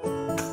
Bye.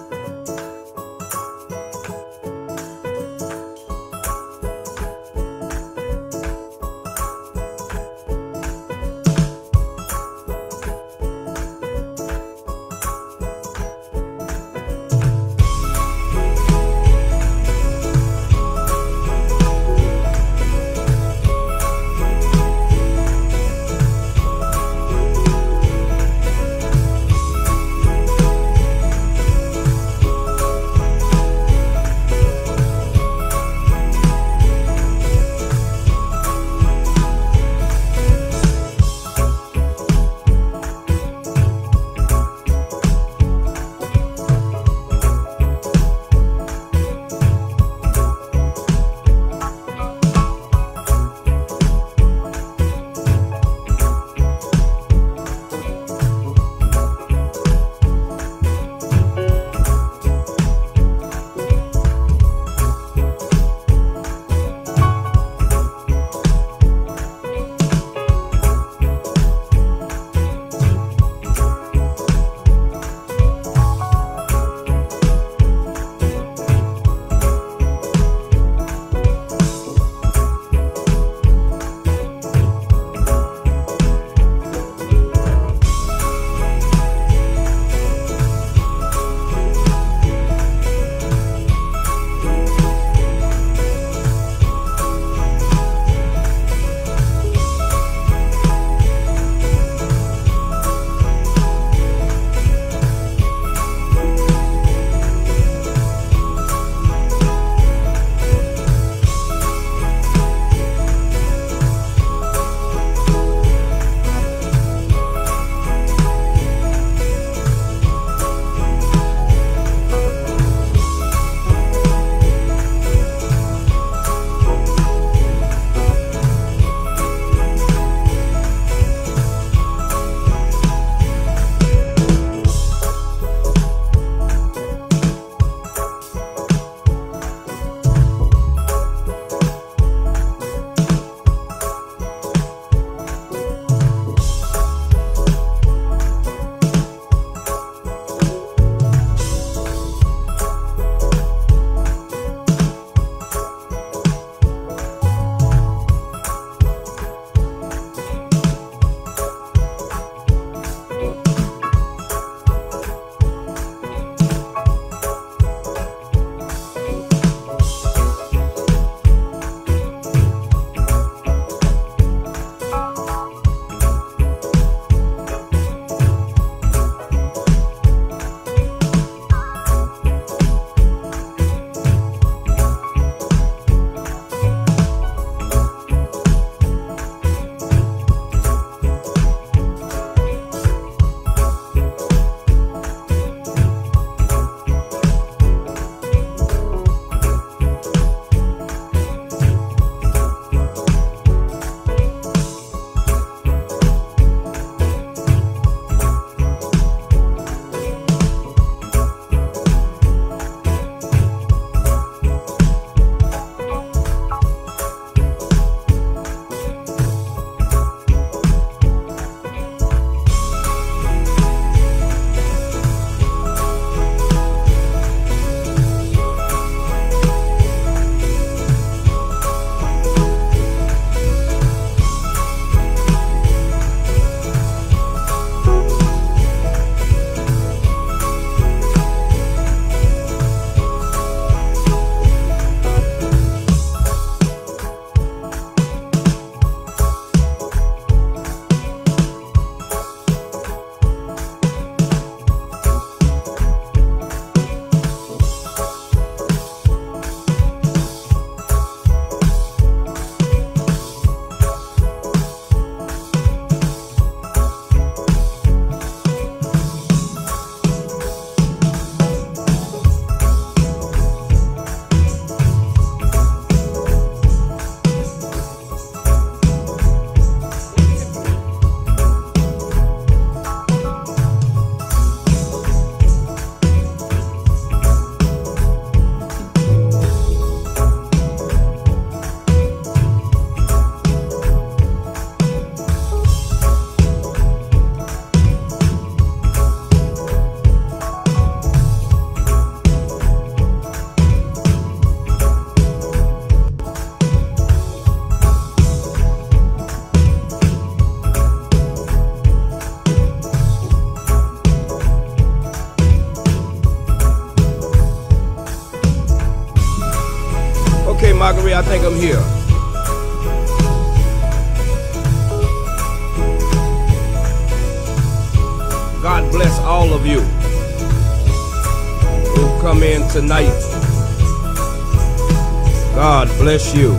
You.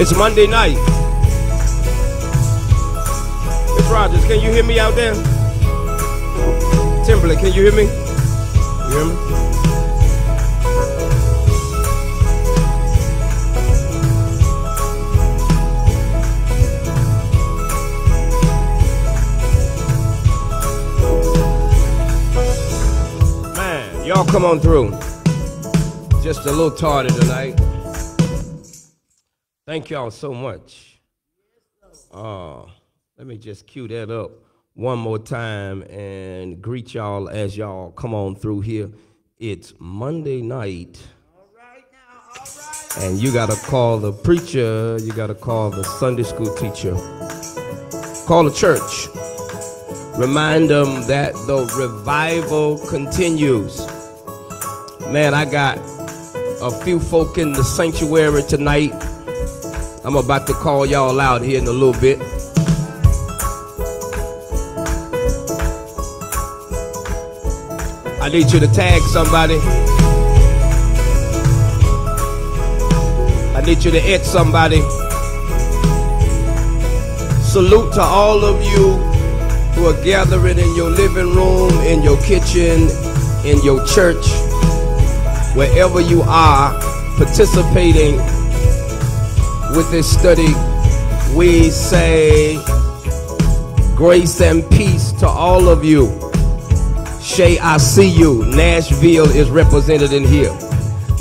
It's Monday night. Miss Rogers, can you hear me out there? Timberlake, can you hear me? Come on through. Just a little tardy tonight. Thank y'all so much. Uh, let me just cue that up one more time and greet y'all as y'all come on through here. It's Monday night. And you got to call the preacher, you got to call the Sunday school teacher, call the church. Remind them that the revival continues. Man, I got a few folk in the sanctuary tonight. I'm about to call y'all out here in a little bit. I need you to tag somebody. I need you to hit somebody. Salute to all of you who are gathering in your living room, in your kitchen, in your church, wherever you are participating with this study. We say grace and peace to all of you. Shay, I see you. Nashville is represented in here.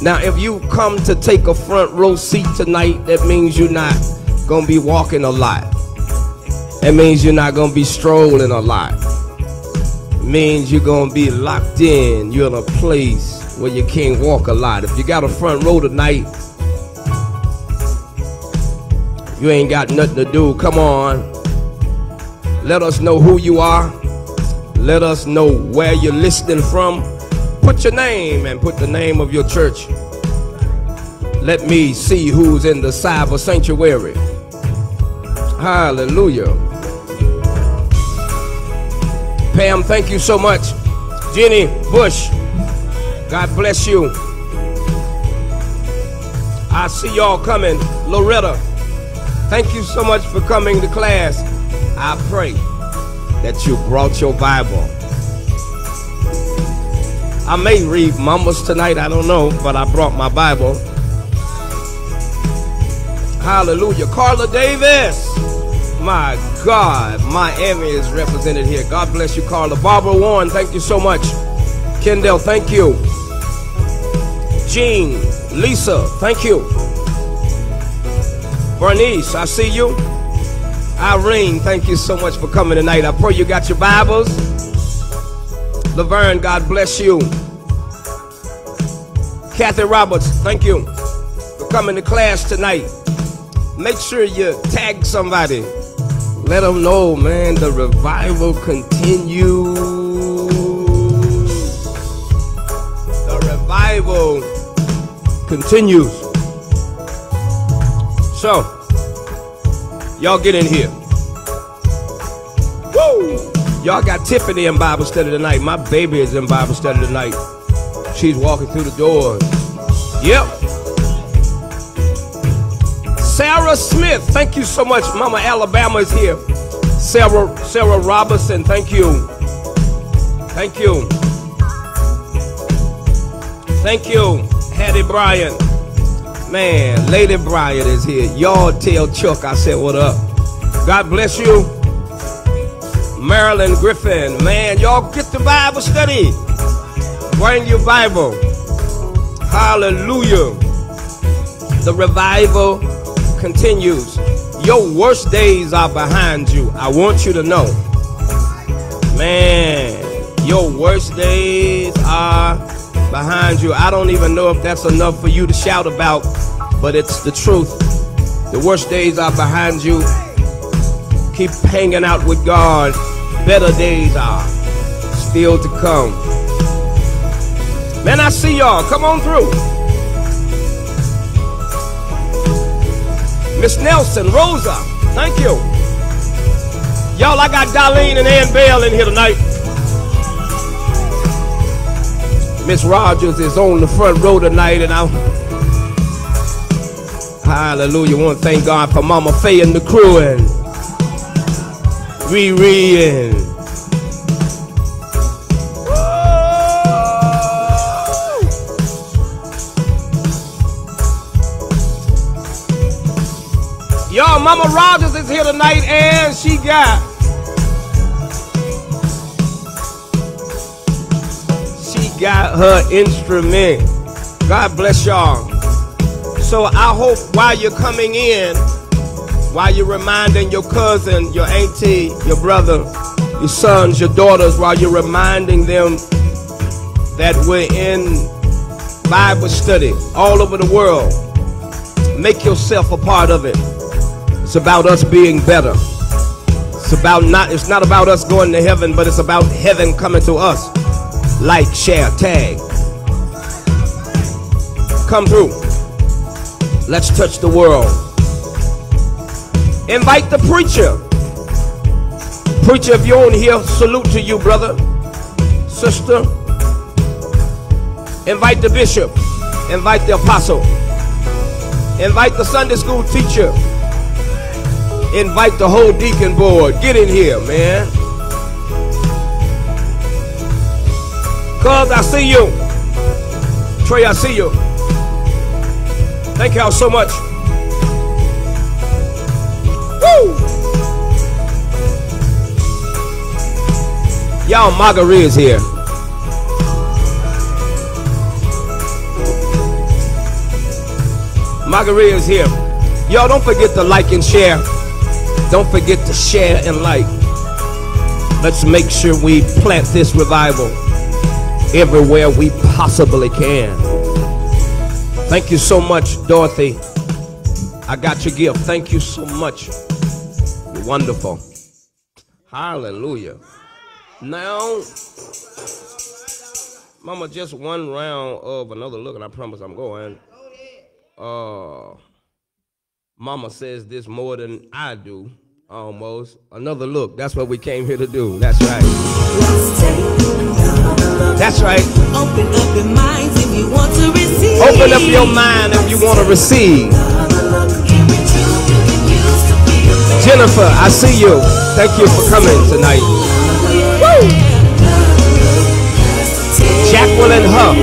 Now, if you come to take a front row seat tonight, that means you're not going to be walking a lot. That means you're not going to be strolling a lot. It means you're going to be locked in. You're in a place where you can't walk a lot. If you got a front row tonight, you ain't got nothing to do. Come on. Let us know who you are. Let us know where you're listening from. Put your name and put the name of your church. Let me see who's in the cyber sanctuary. Hallelujah. Pam, thank you so much. Jenny Bush, God bless you. I see y'all coming. Loretta, thank you so much for coming to class. I pray that you brought your Bible. I may read Mamas tonight, I don't know, but I brought my Bible. Hallelujah. Carla Davis. My God, Miami is represented here. God bless you, Carla. Barbara Warren, thank you so much. Kendall, thank you. Jean, Lisa, thank you. Bernice, I see you. Irene, thank you so much for coming tonight. I pray you got your Bibles. Laverne, God bless you. Kathy Roberts, thank you for coming to class tonight. Make sure you tag somebody. Let them know, man, the revival continues. The revival continues. So, y'all get in here. Woo! Y'all got Tiffany in Bible study tonight. My baby is in Bible study tonight. She's walking through the door. Yep. Sarah Smith, thank you so much. Mama Alabama is here. Sarah Sarah Robinson, thank you. Thank you. Thank you, Hattie Bryant. Man, Lady Bryant is here. Y'all tell Chuck I said what up. God bless you. Marilyn Griffin. Man, y'all get the Bible study. Bring your Bible. Hallelujah. The revival continues. Your worst days are behind you. I want you to know. Man, your worst days are behind you. I don't even know if that's enough for you to shout about, but it's the truth. The worst days are behind you. Keep hanging out with God. Better days are still to come. Man, I see y'all. Come on through. Miss Nelson, Rosa, thank you. Y'all, I got Darlene and Ann Bell in here tonight. Miss Rogers is on the front row tonight, and I'm hallelujah. Want to thank God for Mama Faye and the crew and Riri and Y'all, Mama Rogers is here tonight, and she got got her instrument. God bless y'all. So I hope while you're coming in, while you're reminding your cousin, your auntie, your brother, your sons, your daughters, while you're reminding them that we're in Bible study all over the world, make yourself a part of it. It's about us being better. It's about not it's not about us going to heaven, but it's about heaven coming to us. Like, share, tag. Come through. Let's touch the world. Invite the preacher. Preacher, if you're on here, salute to you, brother, sister. Invite the bishop. Invite the apostle. Invite the Sunday school teacher. Invite the whole deacon board. Get in here, man. Cuz, I see you. Trey, I see you. Thank y'all so much. Woo! Y'all, Marguerite is here. Marguerite is here. Y'all, don't forget to like and share. Don't forget to share and like. Let's make sure we plant this revival everywhere we possibly can. Thank you so much, Dorothy. I got your gift. Thank you so much. You're wonderful. Hallelujah. Now, Mama, just one round of another look, and I promise I'm going. Uh, Mama says this more than I do, almost. Another look. That's what we came here to do. That's right. That's right. Open up your minds if you want to receive. Open up your mind if you want to receive. Jennifer, I see you. Thank you for coming tonight. Woo! Jacqueline Huff.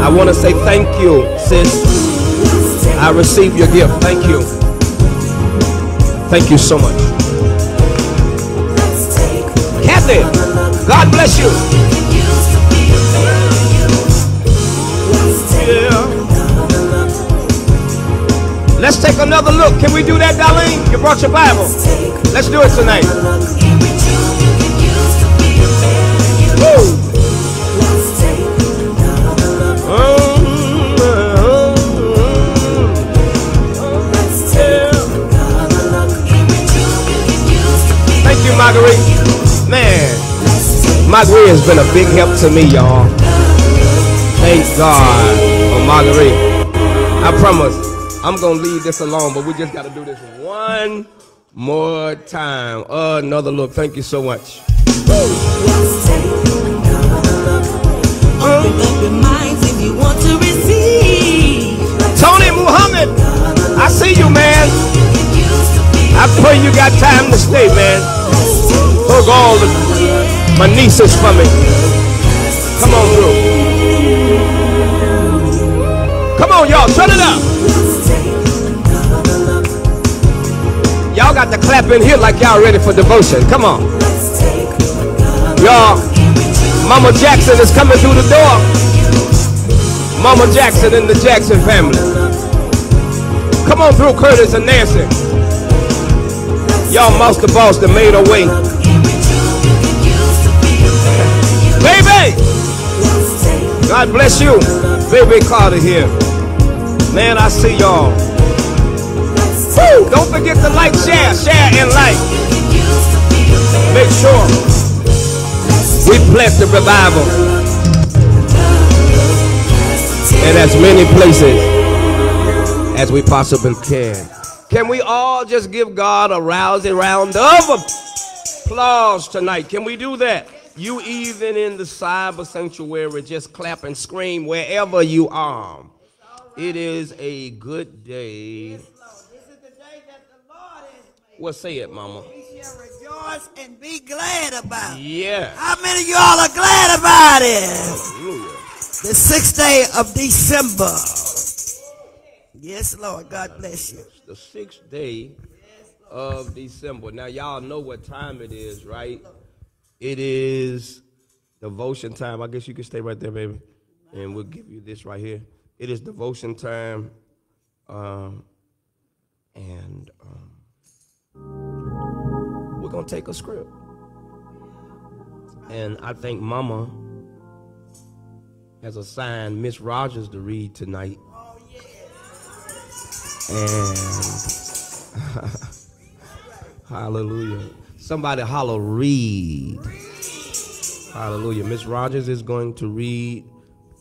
I want to say thank you, sis. I receive your gift. Thank you. Thank you so much. Kathy, God bless you. Let's take another look. Can we do that, Darlene? You brought your Bible. Let's do it tonight. Woo! Thank you, Marguerite. Man, Marguerite has been a big help to me, y'all. Thank God for Marguerite. I promise I'm gonna leave this alone, but we just gotta do this one more time. another look. Thank you so much. Tony Muhammad, I see you, man. I pray you got time to stay, man. Hug all the, my nieces for me. Come on through. Come on, y'all, turn it up. Y'all got to clap in here like y'all ready for devotion. Come on. Y'all, Mama Jackson is coming through the door. Mama Jackson and the Jackson family. Come on through, Curtis and Nancy. Y'all Master Boss that made her way. Baby! God bless you. Baby Carter here. Man, I see y'all. Woo! Don't forget to like, share, share, and like. Make sure we bless the revival. in as many places as we possibly can. Can we all just give God a rousing round of applause tonight? Can we do that? You even in the cyber sanctuary, just clap and scream wherever you are. It is a good day. This is the day that the Lord has made. Well, say it, Mama. We shall rejoice and be glad about it. Yeah. How many of y'all are glad about it? Hallelujah. The sixth day of December. Yes, Lord. God bless you. the sixth day of December. Now, y'all know what time it is, right? It is devotion time. I guess you can stay right there, baby. And we'll give you this right here. It is devotion time. Um, and um, we're going to take a script. And I think Mama has assigned Miss Rogers to read tonight. And hallelujah. Somebody holler, read. Hallelujah. Miss Rogers is going to read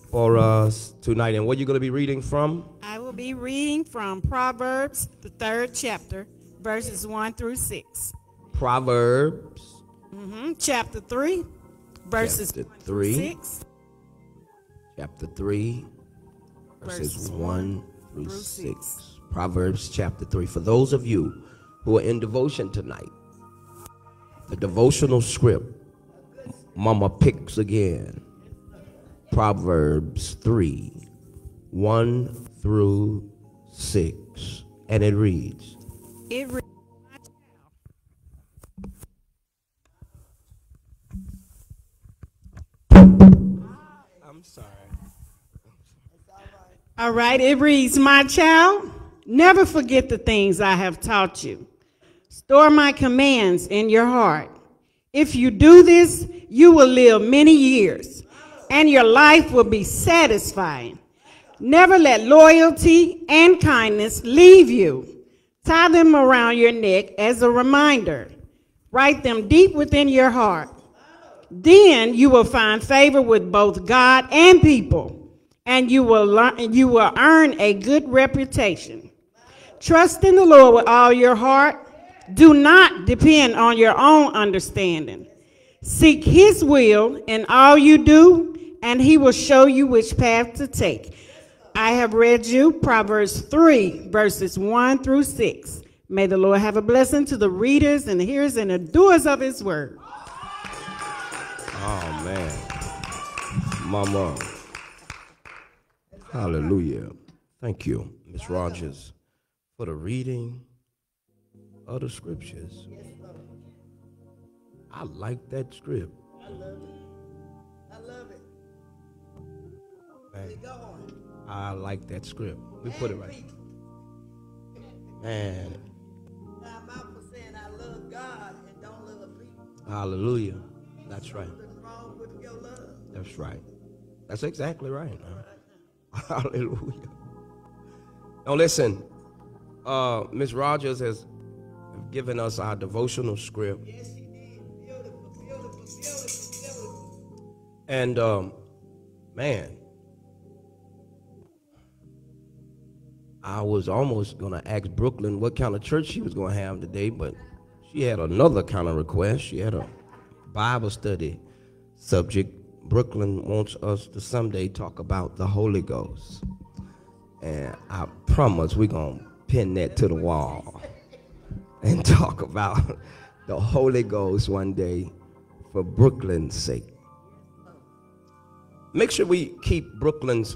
for us tonight. And what are you going to be reading from? I will be reading from Proverbs, the third chapter, verses 1 through 6. Proverbs hmm Chapter 3, verses Chapter 1 three. through 6. chapter 3, verses Verses 1 through through 6. six. Proverbs chapter 3. For those of you who are in devotion tonight, the devotional script, Mama picks again. Proverbs 3, 1 through 6. And it reads, It reads, I'm sorry. All right, it reads, My child, never forget the things I have taught you. Store my commands in your heart. If you do this, you will live many years, and your life will be satisfying. Never let loyalty and kindness leave you. Tie them around your neck as a reminder. Write them deep within your heart. Then you will find favor with both God and people, and you will learn, you will earn a good reputation. Trust in the Lord with all your heart. Do not depend on your own understanding. Seek his will in all you do, and he will show you which path to take. I have read you Proverbs 3, verses 1 through 6. May the Lord have a blessing to the readers and the hearers and the doers of his word. Oh, man. Mama. Hallelujah. Thank you, Miss Rogers, for the reading of the scriptures. I like that script. I love it. Man, Go on. I like that script. We put it right. Man, Now, I'm out for saying I love God and don't love people. hallelujah. That's right. Nothing wrong with your love. That's right. That's exactly right. man. Hallelujah. Now listen, uh, Miss Rogers has given us our devotional script. Yes, she did. Beautiful, beautiful, beautiful, beautiful. And um, man, I was almost gonna ask Brooklyn what kind of church she was gonna have today, but she had another kind of request. She had a Bible study subject. Brooklyn wants us to someday talk about the Holy Ghost. And I promise we're gonna pin that to the wall and talk about the Holy Ghost one day for Brooklyn's sake. Make sure we keep Brooklyn's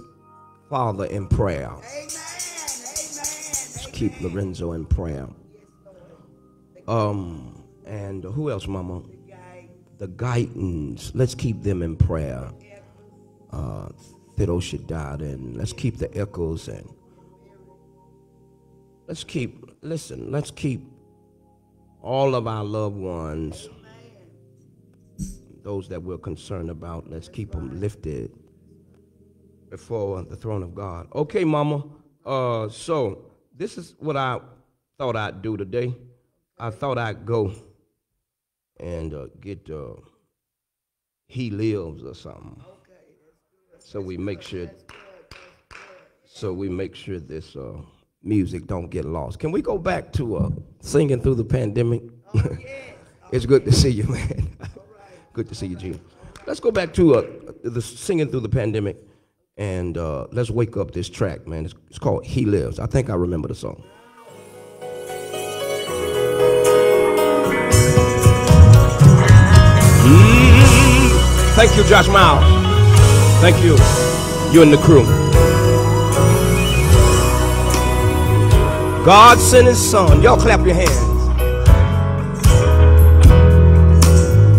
father in prayer. Amen. Keep Lorenzo in prayer. Um, and who else, Mama? The Guytons. Let's keep them in prayer. Uh, Fiddle Shaddad, and let's keep the echoes and let's keep. Listen, let's keep all of our loved ones, those that we're concerned about. Let's keep them lifted before the throne of God. Okay, Mama. Uh, so this is what I thought I'd do today. I thought I'd go and uh, get uh, He Lives or something. So we make sure so we make sure this uh, music don't get lost. Can we go back to uh, singing through the pandemic? it's good to see you, man. good to see you, Gene. Let's go back to uh, the singing through the pandemic, and uh, let's wake up this track, man. It's, it's called "He Lives." I think I remember the song. Mm. Thank you, Josh Miles. Thank you. You and the crew. God sent his son. Y'all clap your hands.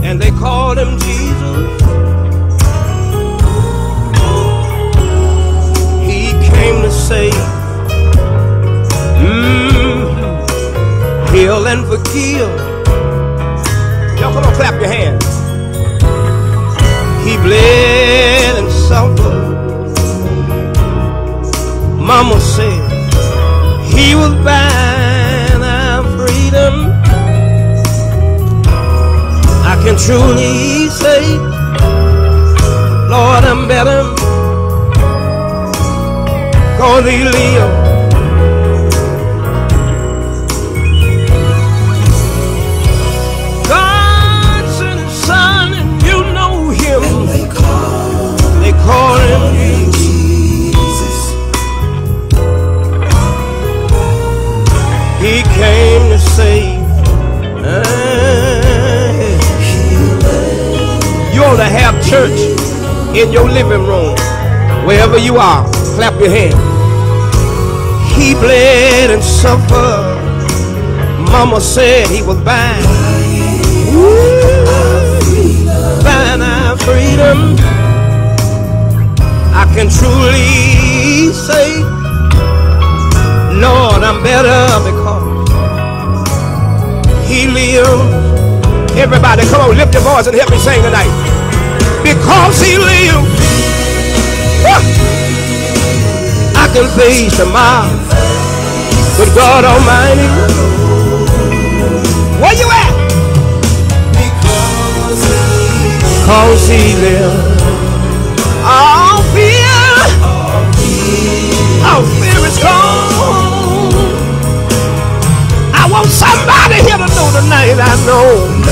And they called him Jesus. To mm, heal and forgive. Y'all come on, clap your hands. He bled and suffered. Mama said he was buying our freedom. I can truly say, Lord, I'm better. Cause he live. God sent his son and you know him. they call, they call him Jesus. He came to save. You ought to have church in your living room, wherever you are. Clap your hands. He bled and suffered. Mama said he was buying, buying our freedom. I can truly say, Lord, I'm better because He lives. Everybody, come on, lift your voice and help me sing tonight. Because He lives, I can face tomorrow with God Almighty. Where you at? Because He lives. All fear, all fear is gone. I want somebody here to know tonight. I know.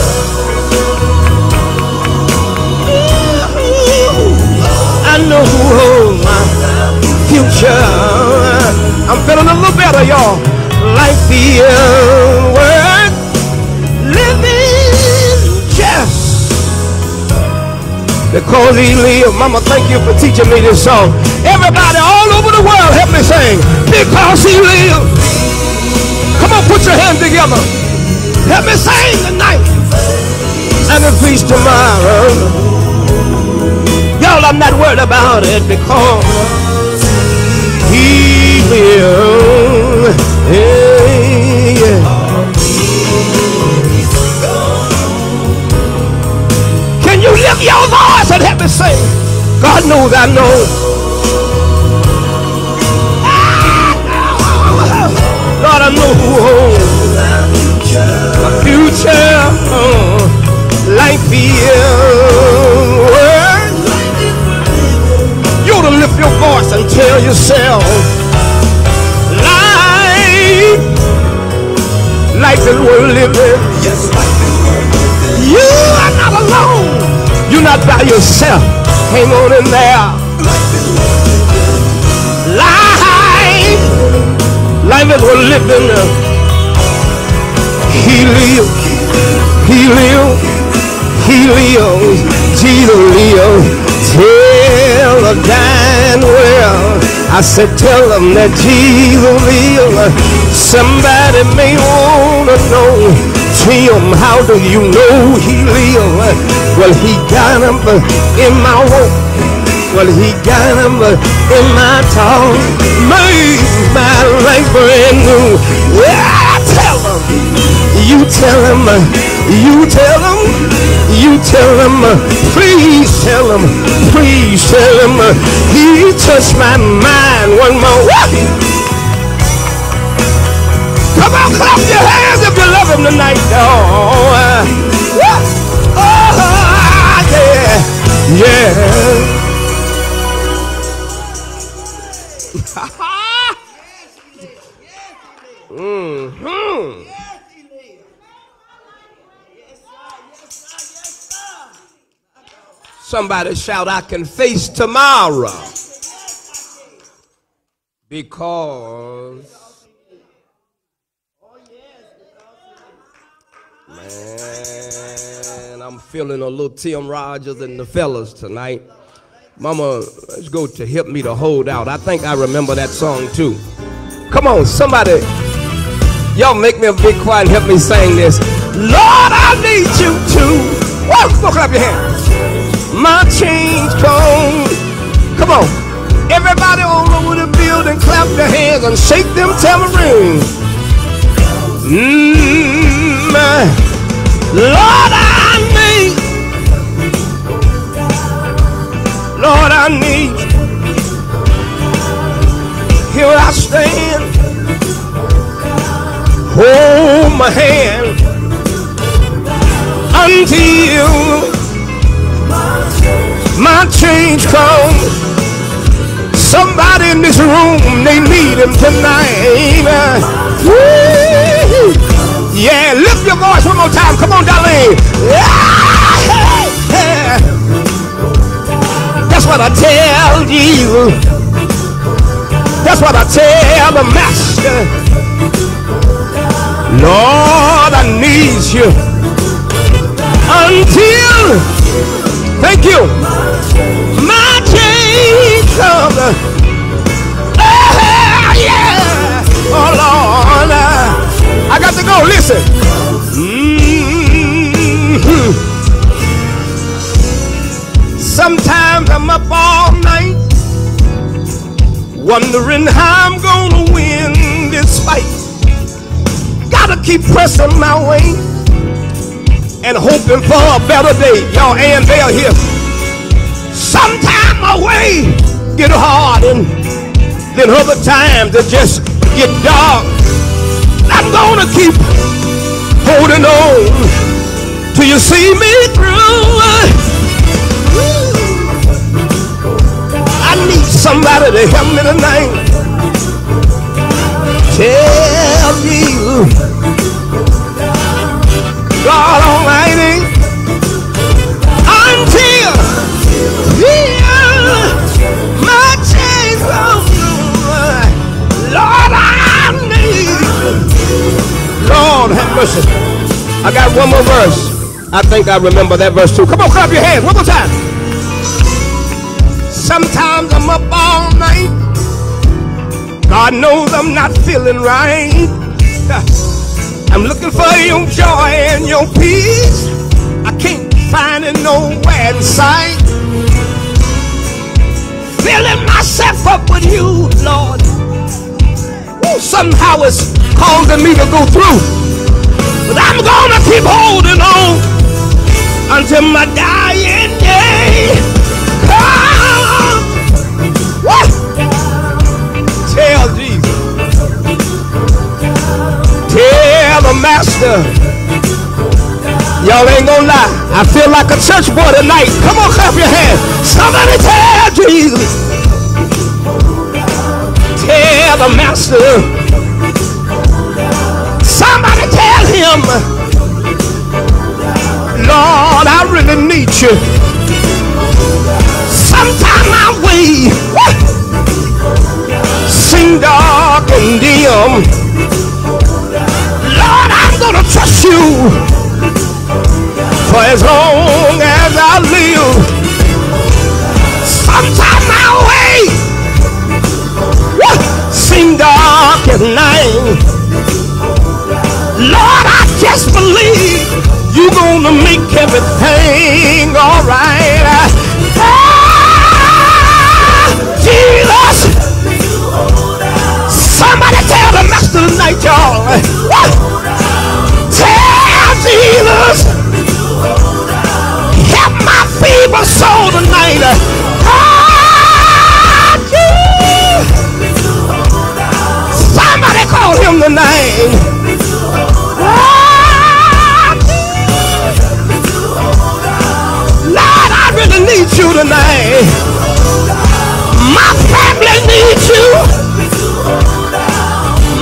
I know who holds my I'm feeling a little better, y'all. Like the word living just because he lives. Mama, thank you for teaching me this song. Everybody all over the world, help me sing. Because he lives. Come on, put your hands together. Help me sing tonight. And if he's tomorrow. Y'all, I'm not worried about it because Can you lift your voice and help me sing? God knows I know. Lord, I know my future. Uh, like the lift your voice and tell yourself, life, life is worth living. Yes, life is worth living. You are not alone. You're not by yourself. Hang on in there. Life, life is worth living. He lives. He lives. He lives. Jesus lives. Tell the world. I said, tell them that Jesus lives. Somebody may want to know. Tim, how do you know he lives? Well, he got him in my walk. Well, he got him in my talk. Made my life brand new. Yeah. You tell him. You tell him. You tell him. Please tell him. Please tell him. He touched my mind one more. Come on, clap your hands if you love him tonight. Oh, uh, oh yeah. Yeah. Somebody shout, I can face tomorrow. Because. Man, I'm feeling a little Tim Rogers and the fellas tonight. Mama, let's go to Help Me to Hold Out. I think I remember that song too. Come on, somebody. Y'all make me a big quiet and help me sing this. Lord, I need you to. Whoa, clap your hands. My change come. Come on. Everybody all over the building, clap their hands and shake them tamarines. Mmm. Lord, I need. Lord, I need. Here I stand. Hold my hand until my change comes. Somebody in this room, they need him tonight. Yeah, lift your voice one more time. Come on. Yeah. That's what I tell you. That's what I tell the master. Lord, I need you until, thank you, my change comes. Oh, yeah. Oh, Lord. I got to go. Listen. Mhm. Sometimes I'm up all night wondering how I'm gonna win this fight. Gotta keep pressing my way and hoping for a better day. Y'all Ann Bell here. Way get hard and then other times it just get dark. I'm gonna keep holding on till you see me through. I need somebody to help me tonight. Tell you, God Almighty, until yeah, Lord, have mercy. I got one more verse. I think I remember that verse too. Come on, clap your hands one more time. Sometimes I'm up all night. God knows I'm not feeling right. I'm looking for your joy and your peace. I can't find it nowhere in sight. Filling myself up with you, Lord. Somehow it's causing me to go through. But I'm gonna keep holding on until my dying day. Come. What? Tell Jesus. Tell the master. Y'all ain't gonna lie. I feel like a church boy tonight. Come on, clap your hands. Somebody tell Jesus. Tell the master. Him. Lord, I really need you. Sometime my way seem dark and dim. Lord, I'm gonna trust you for as long as I live. Sometime my way seem dark at night. Lord, I just believe you're gonna make everything alright. Ah, Jesus, somebody tell the master tonight, y'all. Tell Jesus, help my feeble soul tonight. Ah. Somebody call him tonight. I need you tonight. My family needs you.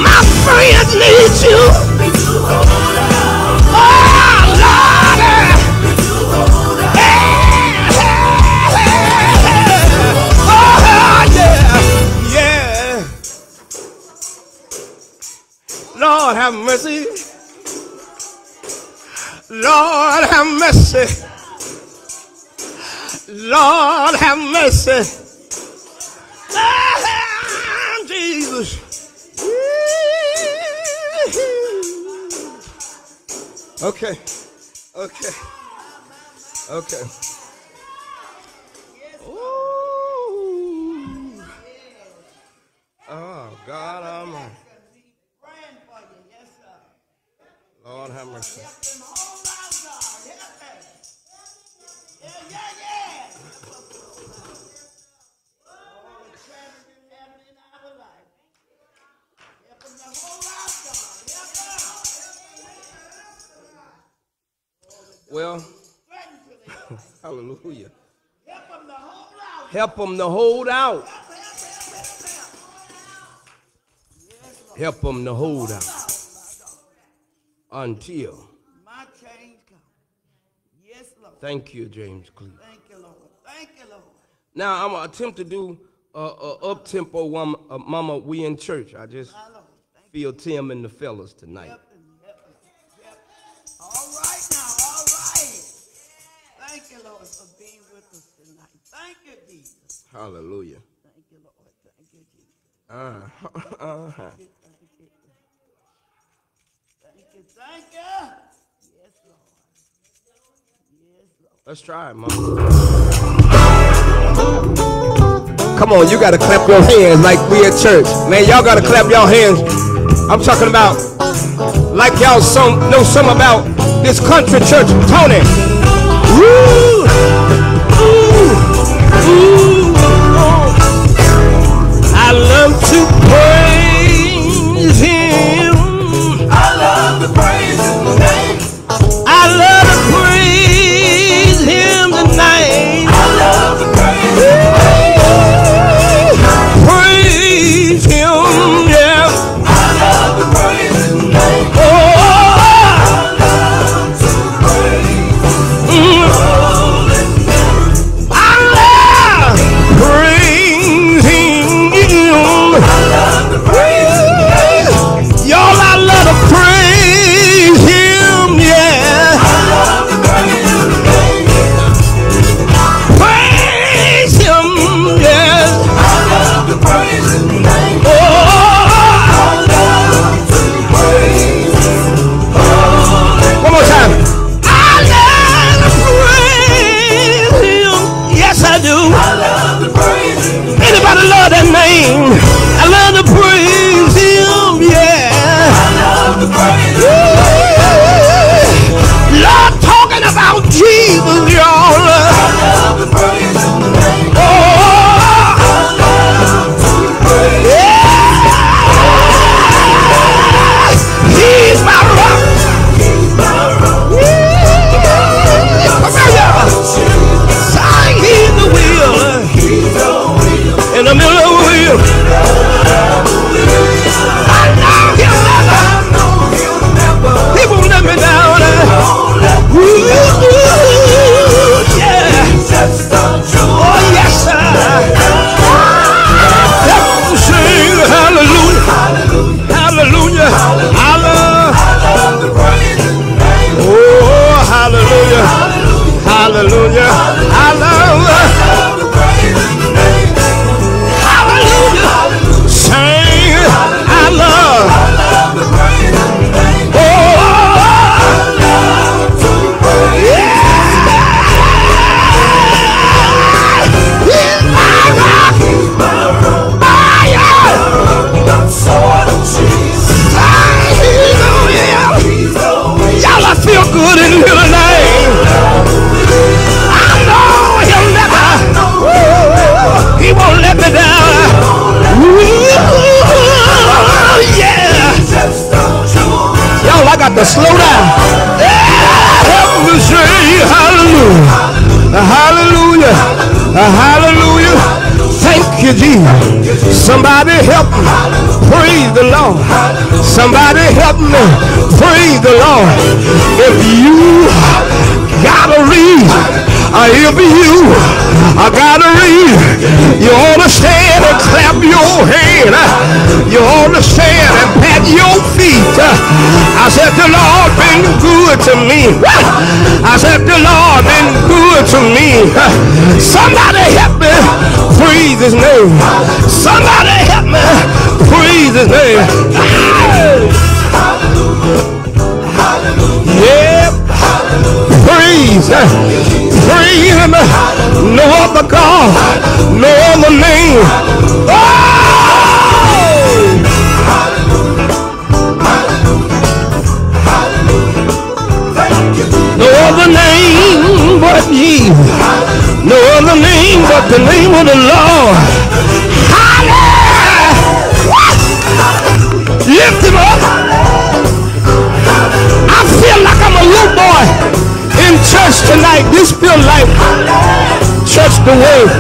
My friends need you. Ah, Jesus. Okay. Okay. Okay. Ooh. Oh, God Almighty. Lord have mercy. Well, hallelujah. Help them to hold out. Help them to hold out until. My change come. Yes, Lord. Thank you, James Cleveland. Thank you, Lord. Thank you, Lord. Now I'm gonna attempt to do a, a up tempo one, uh, Mama. We in church. I just My Lord. Thank feel Tim and the fellas tonight. you. Lord, for being with us tonight. Thank you, Jesus. Hallelujah. Thank you, Lord. Thank you, Jesus. Uh, uh-huh. Thank you. Thank you. Thank you. Yes, Lord. Yes, Lord. Let's try it, Mama. Come on, you gotta clap your hands like we at church. Man, y'all gotta clap your hands. I'm talking about like y'all some know some about this country church. Tony. Woo! I love to praise Got to slow down. Help me say hallelujah. Hallelujah. Hallelujah. Thank you, Jesus. Somebody help me. Praise the Lord. Somebody help me. Praise the Lord. If you gotta read, uh, if you I gotta read, you ought to stand and clap your hand. You ought to stand and pat your feet. I said, the Lord been good to me. I said, the Lord been good to me. Somebody help me praise his name. Somebody help me praise his name. Yeah. Praise. Praise him. No other God. No other name. Oh! But Jesus. No other name but the name of the Lord. Hallelujah. Lift him up. I feel like I'm a little boy in church tonight. This feel like church the way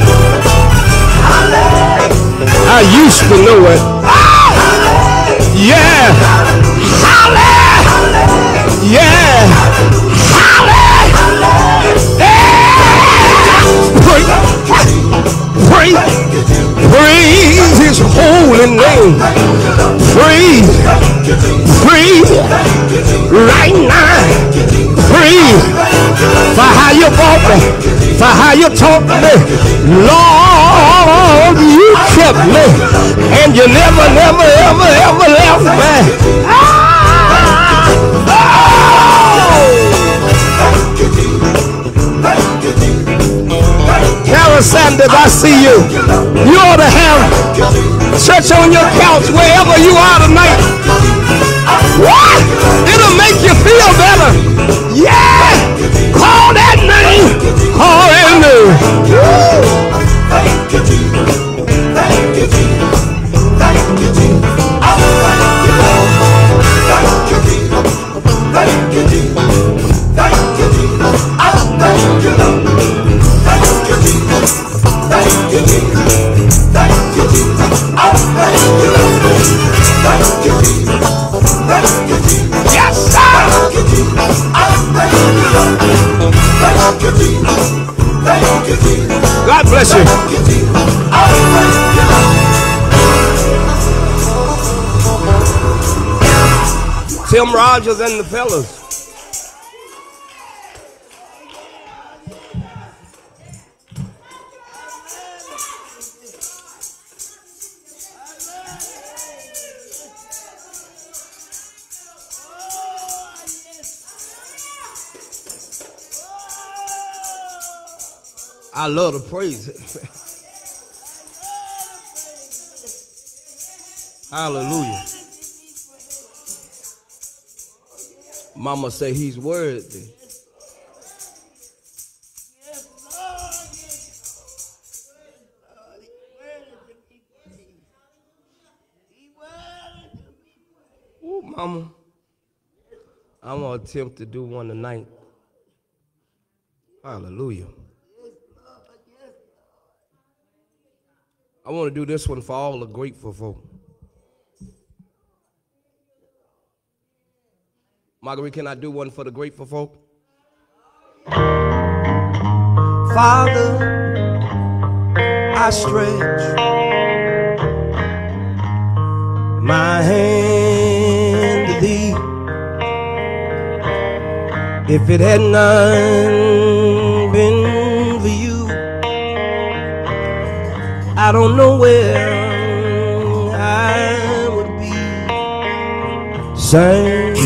I used to know it. Yeah. Hallelujah. Yeah. Praise, praise his holy name. Praise, praise right now. Praise for how you bought me, for how you taught me. Lord, you kept me, and you never, never, ever, ever left me. Ah! Oh! Carol Sanders, I see you. You ought to have church on your couch wherever you are tonight. What? It'll make you feel better. Yeah. Call that name. Call that name. Thank you, Jesus. Thank you, Jesus. Thank you, Jesus. God bless you. Tim Rogers and the fellas. I love to praise it. Hallelujah. Mama say he's worthy. Ooh, mama. I'm gonna attempt to do one tonight. Hallelujah. I want to do this one for all the grateful folk. Marguerite, can I do one for the grateful folk? Father, I stretch my hand to thee. If it had not I don't know where I would be. Saying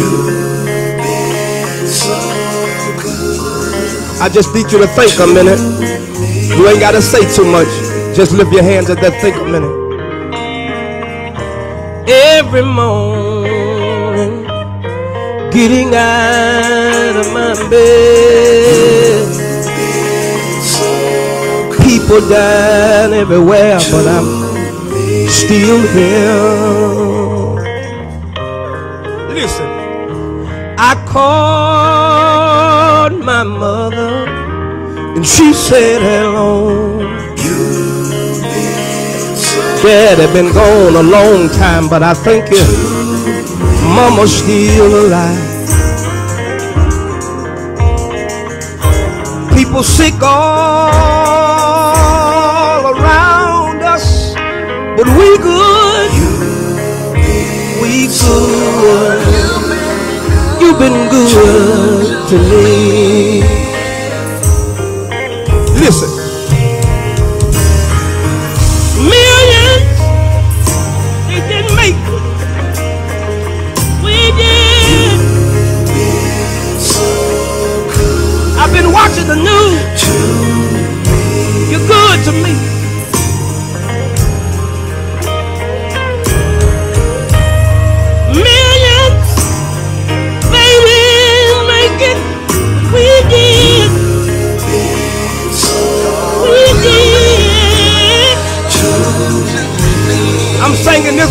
I just need you to think a minute. You ain't gotta say too much. Just lift your hands and then think a minute. Every morning, getting out of my bed. People dying everywhere, but I'm still here. Listen, I called my mother, and she said hello. Dad had been gone a long time, but I think you, Mama's still alive. People sick all but we good. We good. You've been good to me.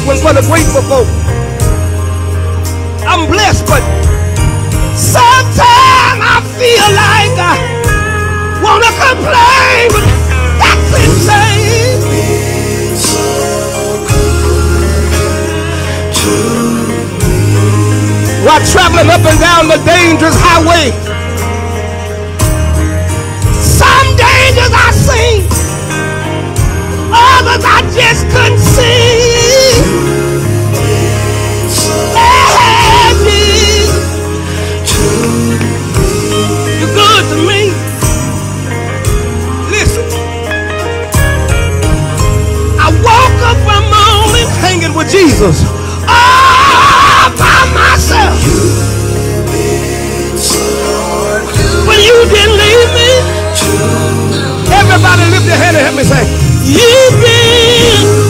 For the grateful folk. I'm blessed, but Sometimes I feel like I wanna complain, but that's insane. while traveling up and down the dangerous highway, Some dangers I seen, others I just couldn't see. With Jesus. all by myself. But you didn't leave me. Everybody lift your hand and help me say, You've been,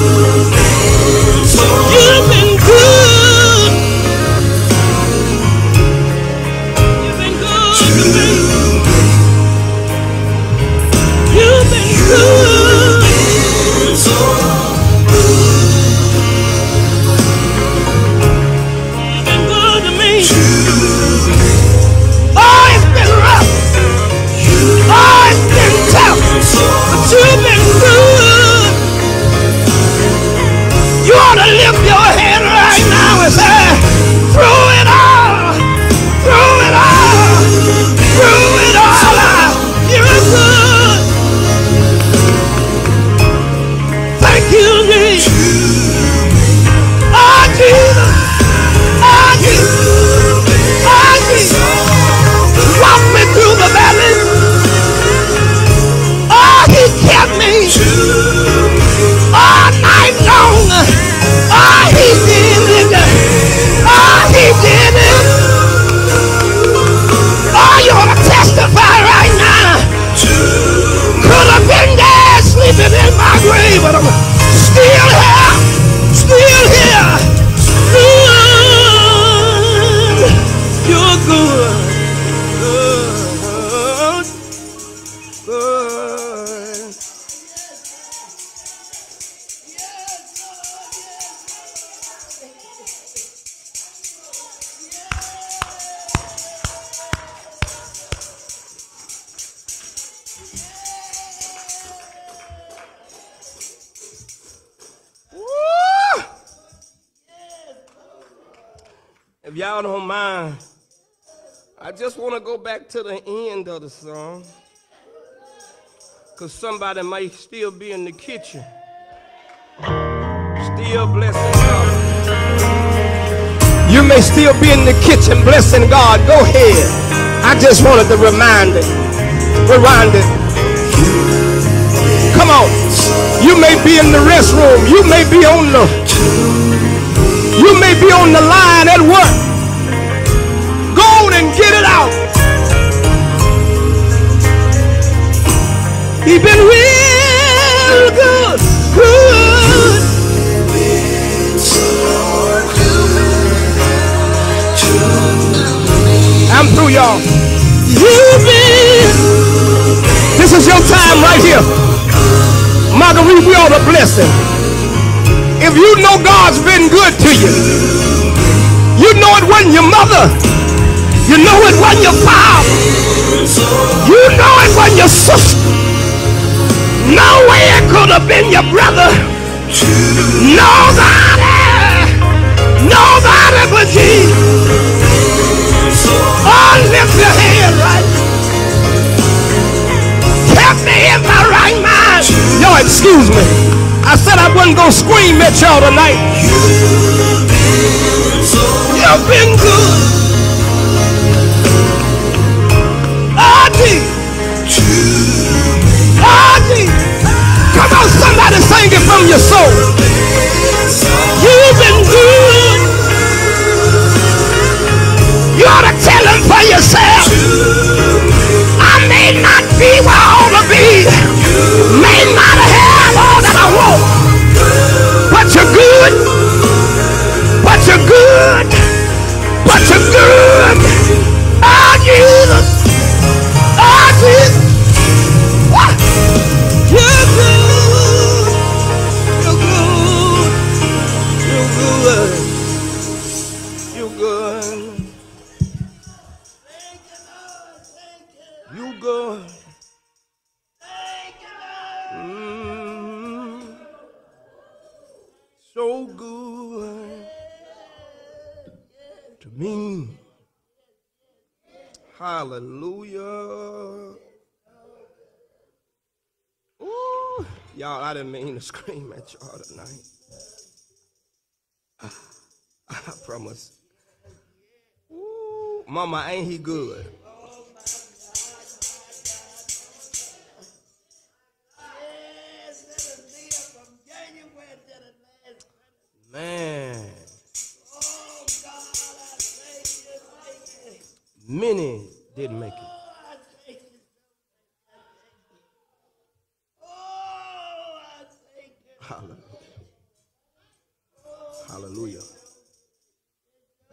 If y'all don't mind, I just want to go back to the end of the song. Because somebody might still be in the kitchen. Still blessing God. You may still be in the kitchen blessing God. Go ahead. I just wanted to remind it. Rewind it. Come on. You may be in the restroom. You may be on the you may be on the line at work. Go on and get it out. He been real good. Good. I'm through, y'all. You've been This is your time right here. Marguerite, we ought to bless him. If you know God's been good to you, you know it wasn't your mother. You know it wasn't your father. You know it wasn't your sister. No way it could have been your brother. Nobody. Nobody but Jesus. Oh, lift your hand right. Kept me in my much. Y'all excuse me. I said I wasn't going to scream at y'all tonight. You've been good. I did. Come on, somebody sing it from your soul. You've been good. You ought to tell them for yourself. But you're good. Hallelujah. Ooh, y'all, I didn't mean to scream at y'all tonight. I promise. Ooh, mama, ain't he good? Man. Many didn't make it. Hallelujah. Hallelujah.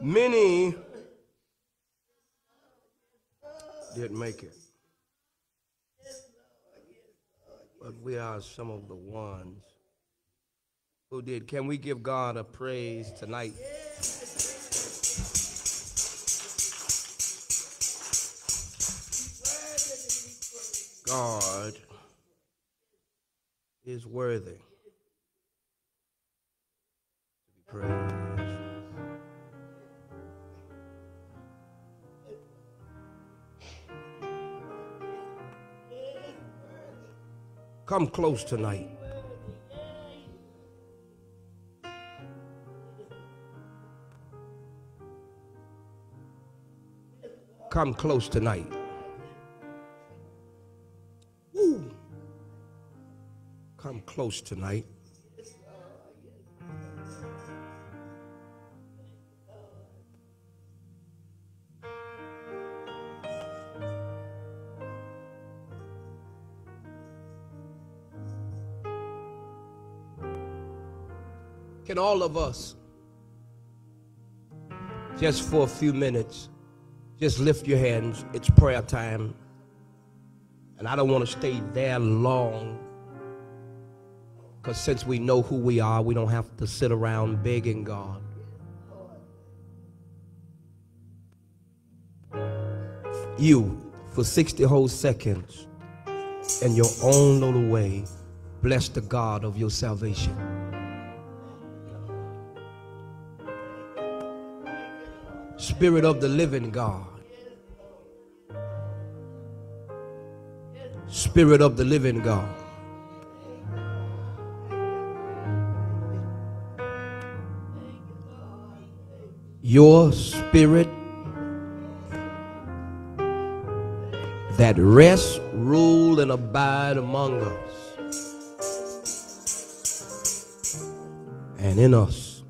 Many didn't make it. But we are some of the ones who did. Can we give God a praise tonight? God is worthy to be praised. Come close tonight. Come close tonight. Come close tonight. Can all of us, just for a few minutes, just lift your hands? It's prayer time. And I don't want to stay there long. Because since we know who we are, we don't have to sit around begging God. You, for 60 whole seconds, in your own little way, bless the God of your salvation. Spirit of the living God. Spirit of the living God. Your spirit that rest, rule, and abide among us and in us.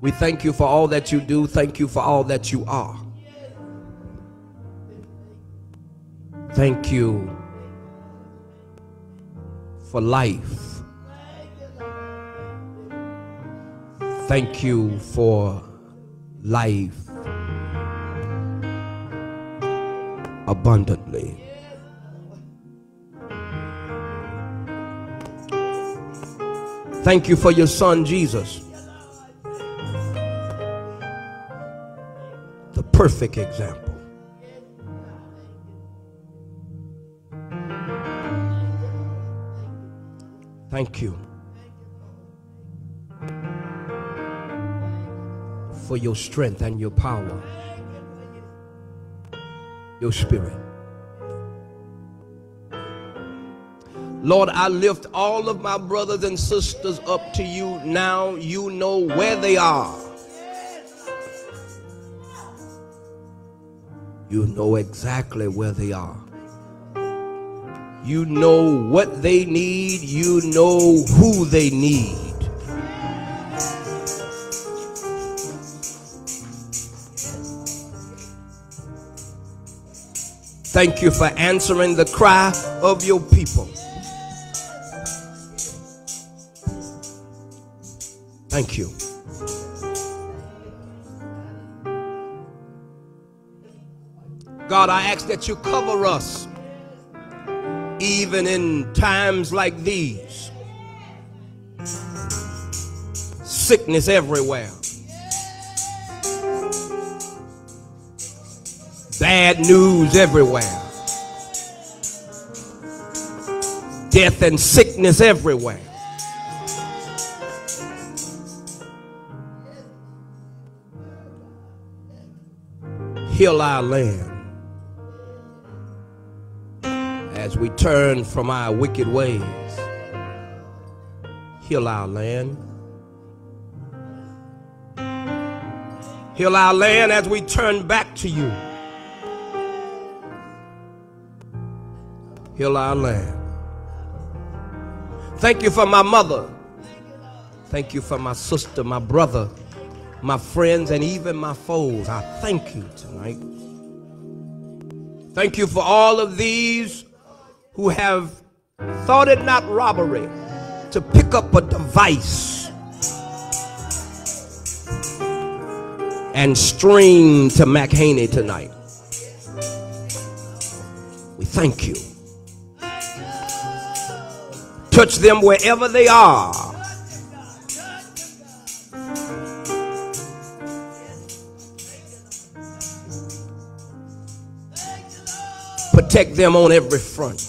We thank you for all that you do. Thank you for all that you are. Thank you for life. Thank you for life abundantly. Thank you for your son Jesus, the perfect example. Thank you for your strength and your power, your spirit. Lord, I lift all of my brothers and sisters up to you now. You know where they are. You know exactly where they are. You know what they need. You know who they need. Thank you for answering the cry of your people. Thank you. God, I ask that you cover us even in times like these. Sickness everywhere. Bad news everywhere. Death and sickness everywhere. Heal our land as we turn from our wicked ways. Heal our land. Heal our land as we turn back to you. Heal our land. Thank you for my mother. Thank you for my sister, my brother, my friends, and even my foes. I thank you tonight. Thank you for all of these who have thought it not robbery to pick up a device and stream to McHaney tonight. We thank you. Touch them wherever they are. Protect them on every front.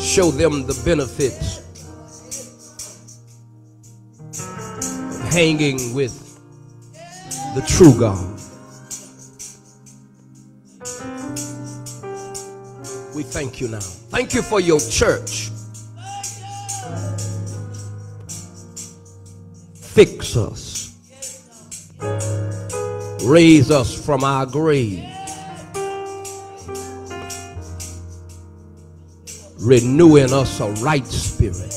Show them the benefits hanging with the true God. We thank you now. Thank you for your church. Fix us. Raise us from our grave. Renew in us a right spirit.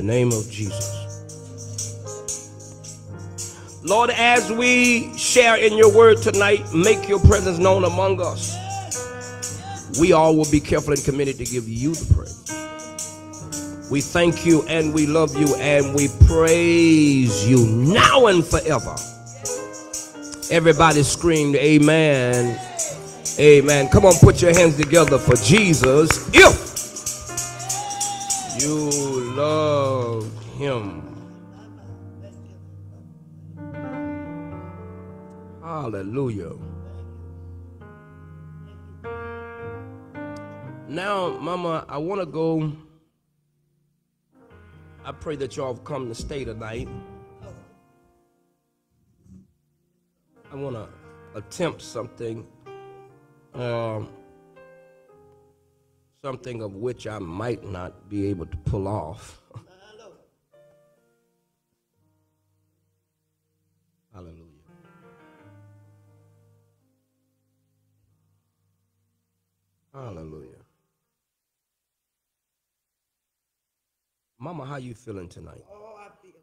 The name of Jesus. Lord, as we share in your word tonight, make your presence known among us. We all will be careful and committed to give you the praise. We thank you and we love you and we praise you now and forever. Everybody screamed, Amen. Amen. Come on, put your hands together for Jesus. If Hallelujah. Now, Mama, I want to go. I pray that y'all have come to stay tonight. I want to attempt something, um, something of which I might not be able to pull off. Hallelujah. Mama, how you feeling tonight? Oh, I feel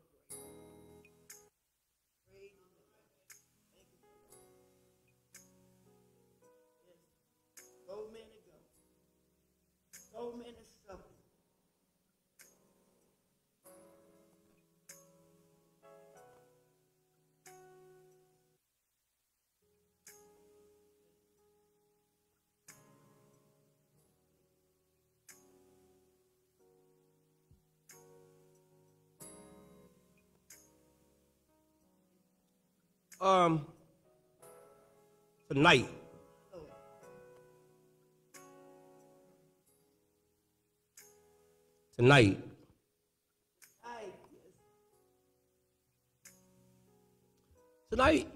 so many go. Um, tonight, tonight, tonight,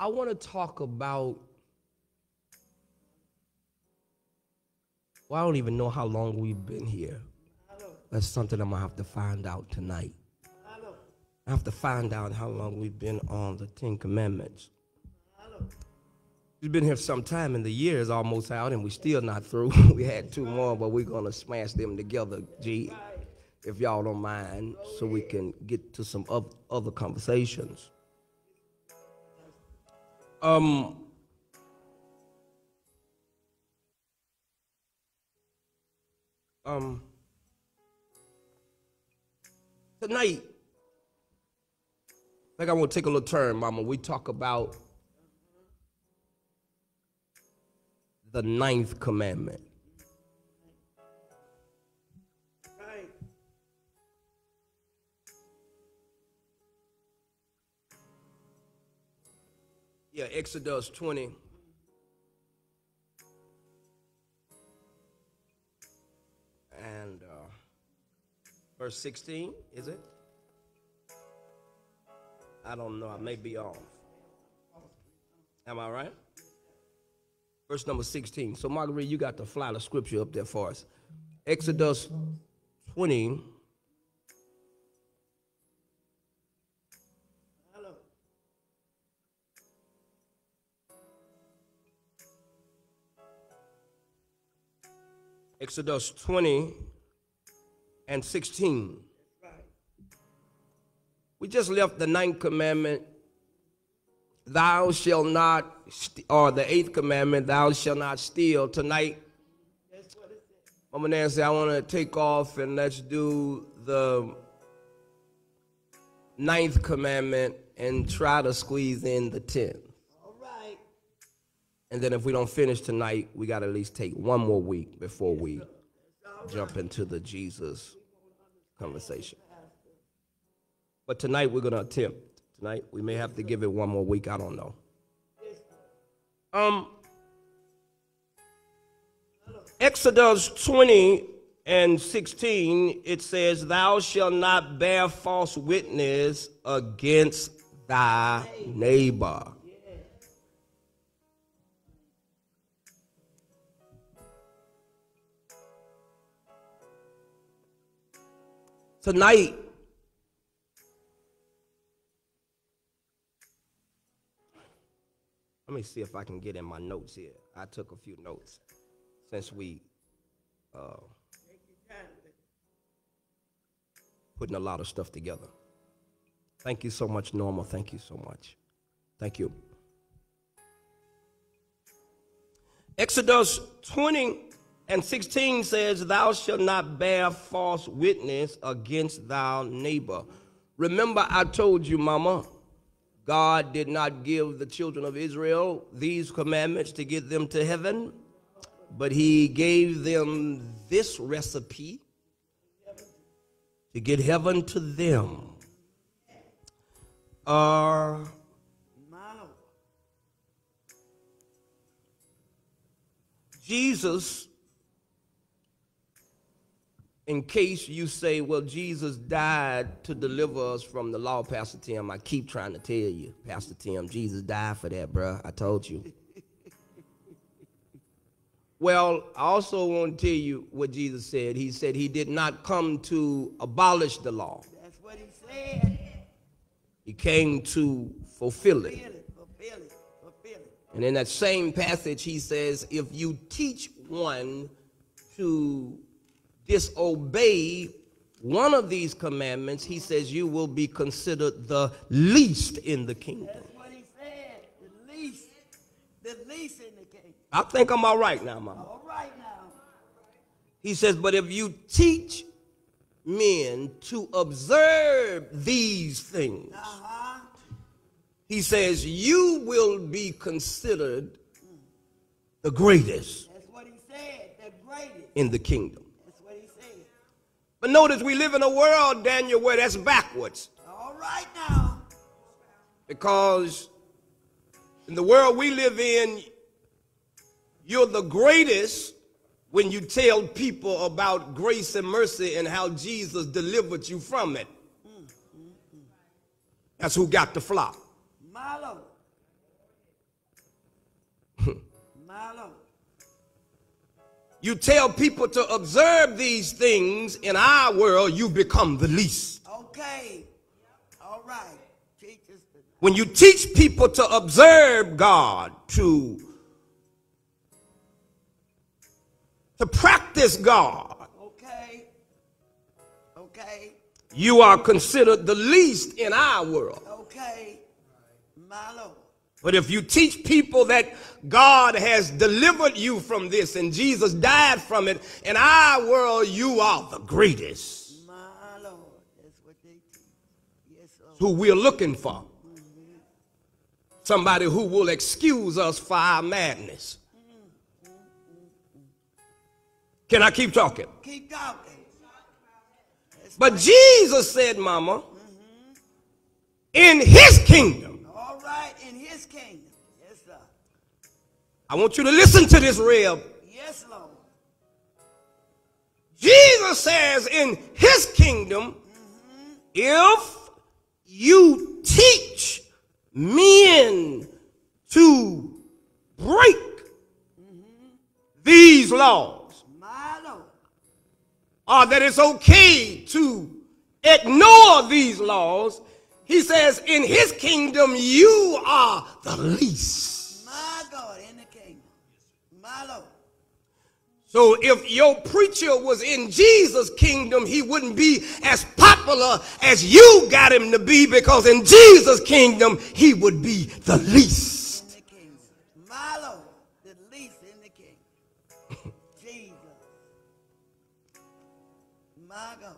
I want to talk about. Well, I don't even know how long we've been here. That's something I'm gonna have to find out tonight. I have to find out how long we've been on the Ten Commandments. We've been here some time, and the year is almost out, and we're still not through. we had two more, but we're gonna smash them together, G, if y'all don't mind, so we can get to some other conversations. Um. Um. Tonight, I think I want to take a little turn, Mama. We talk about the ninth commandment. Right. Yeah, Exodus 20. And uh, verse 16, is it? I don't know. I may be off. Am I right? Verse number 16. So, Marguerite, you got to fly the scripture up there for us. Exodus 20. Hello. Exodus 20 and 16. We just left the ninth commandment. Thou shalt not, or the eighth commandment, thou shalt not steal. Tonight, That's what it says. Mama Nancy, I want to take off and let's do the ninth commandment and try to squeeze in the tenth. All right. And then if we don't finish tonight, we got to at least take one more week before we jump into the Jesus conversation. But tonight we're going to attempt. Tonight we may have to give it one more week. I don't know. Um, Exodus 20 and 16, it says, Thou shalt not bear false witness against thy neighbor. Tonight, let me see if I can get in my notes here. I took a few notes since we uh, putting a lot of stuff together. Thank you so much, Norma. Thank you so much. Thank you. Exodus 20 and 16 says, Thou shalt not bear false witness against thy neighbor. Remember, I told you, Mama, God did not give the children of Israel these commandments to get them to heaven, but He gave them this recipe to get heaven to them. Uh, Jesus, in case you say, well, Jesus died to deliver us from the law, Pastor Tim, I keep trying to tell you, Pastor Tim, Jesus died for that, bruh. I told you. well, I also want to tell you what Jesus said. He said he did not come to abolish the law, That's what he said. he came to fulfill it. Fulfill it. Fulfill it. Fulfill it. And in that same passage, he says, if you teach one to disobey one of these commandments, he says, you will be considered the least in the kingdom. That's what he said. The least. The least in the case. I think I'm all right now, Mama. All right now. He says, but if you teach men to observe these things, Uh-huh. he says, you will be considered the greatest That's what he said. The greatest. in the kingdom. That's what he said. But notice we live in a world, Daniel, where that's backwards. All right now. Because in the world we live in, you're the greatest when you tell people about grace and mercy and how Jesus delivered you from it. That's who got the flock. My Lord. You tell people to observe these things in our world, you become the least. Okay. All right. Teach us the When you teach people to observe God, to, to practice God, Okay. Okay. you are considered the least in our world. Okay. My Lord. But if you teach people that God has delivered you from this and Jesus died from it, in our world, you are the greatest. My Lord. That's what they teach. Yes, who we're looking for. Somebody who will excuse us for our madness. Can I keep talking? Keep talking. But Jesus said, Mama, in his kingdom, right, in his kingdom. Yes, sir. I want you to listen to this, Reb. Yes, Lord. Jesus says, in his kingdom, if you teach men to break these laws, My Lord. or that it's okay to ignore these laws, he says, in his kingdom, you are the least. My God, in the kingdom. My Lord. So if your preacher was in Jesus' kingdom, he wouldn't be as popular as you got him to be because in Jesus' kingdom, he would be the least. The. My Lord. The least in the kingdom. Jesus. My God.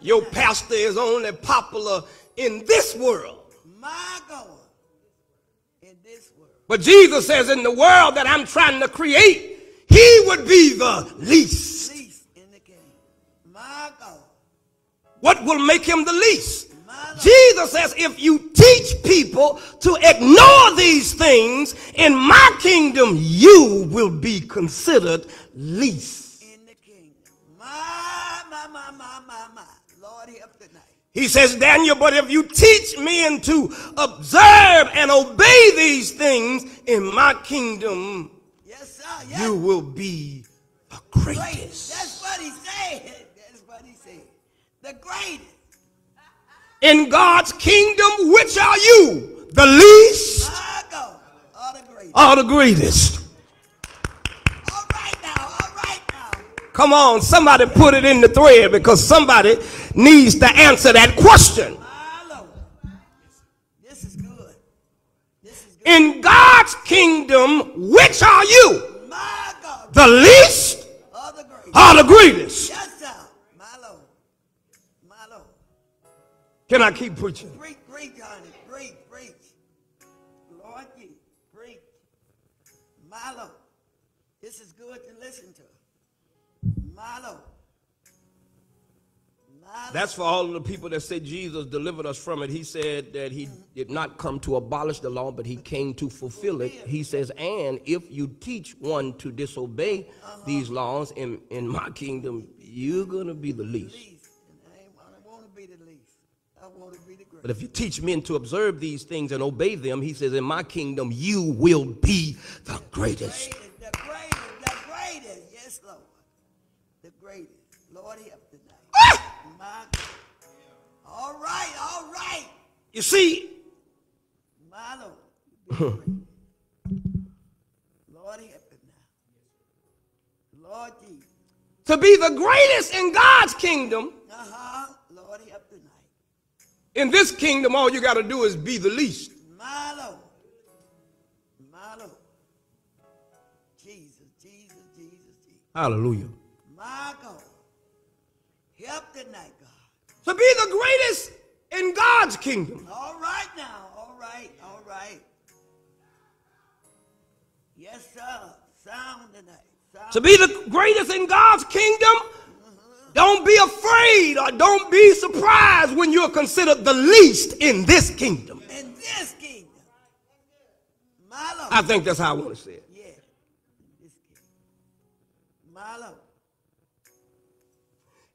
Your pastor is only popular in this world. My God. In this world. But Jesus says in the world that I'm trying to create, he would be the least. Least in the kingdom. My God. What will make him the least? Jesus says, if you teach people to ignore these things, in my kingdom, you will be considered least. He says, Daniel, but if you teach men to observe and obey these things, in my kingdom, Yes, sir. Yes. you will be the greatest. greatest. That's what he said. That's what he said. The greatest. In God's kingdom, which are you? The least My the greatest. or the greatest? All right now. All right now. Come on, somebody put it in the thread because somebody needs to answer that question. In God's kingdom, which are you? The least or the greatest? Can I keep preaching? That's for all of the people that say Jesus delivered us from it. He said that he did not come to abolish the law, but he came to fulfill it. He says, and if you teach one to disobey these laws in, in my kingdom, you're going to be the least. least. I, want to be the least. I want to be the greatest. But if you teach men to observe these things and obey them, he says, in my kingdom, you will be the greatest. greatest, the greatest, the greatest. Yes, Lord. The greatest. Lord help tonight. My God. All right, all right. You see, My Lord. you be great. Lord help now. Lord Jesus. to be the greatest in God's kingdom, Uh-huh. Lord help tonight. in this kingdom, all you got to do is be the least. My Lord. My Lord. Jesus, Jesus, Jesus, Jesus. Hallelujah. To be the greatest in God's kingdom. All right now. All right. All right. Yes, sir. Sound tonight. Sound. To be the greatest in God's kingdom, don't be afraid or don't be surprised when you're considered the least in this kingdom. in this kingdom. My Lord. I think that's how I want to say it. yeah. In. My Lord.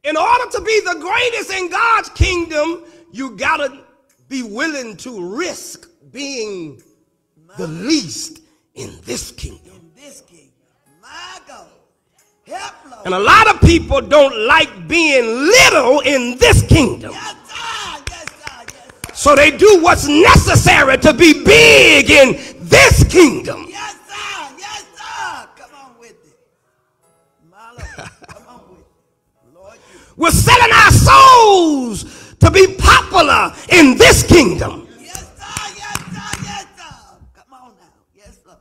In order to be the greatest in God's kingdom, you got to be willing to risk being the least in this kingdom. In this kingdom. My God. Help, Lord. And a lot of people don't like being little in this kingdom. yes, sir. Yes, sir. Yes, sir. So they do what's necessary to be big in this kingdom. Yes, sir. Yes, sir. Come on with it. My Lord. We're selling our souls to be popular in this kingdom. Yes, sir. Yes, sir. Yes, sir. Come on now. Yes, Lord.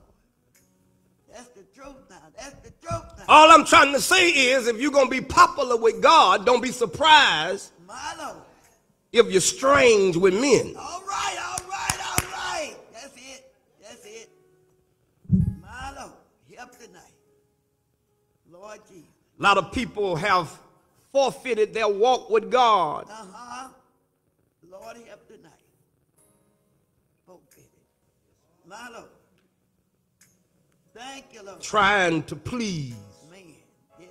That's the truth now. That's the truth now. All I'm trying to say is if you're going to be popular with God, don't be surprised if you're strange with men. All right, all right, all right. That's it. That's it. My Lord, help tonight. Lord Jesus. A lot of people have forfeited their walk with God Uh huh. Lord, help tonight. Forfeit it. My Lord. Thank you, Lord. trying to please Man, yeah.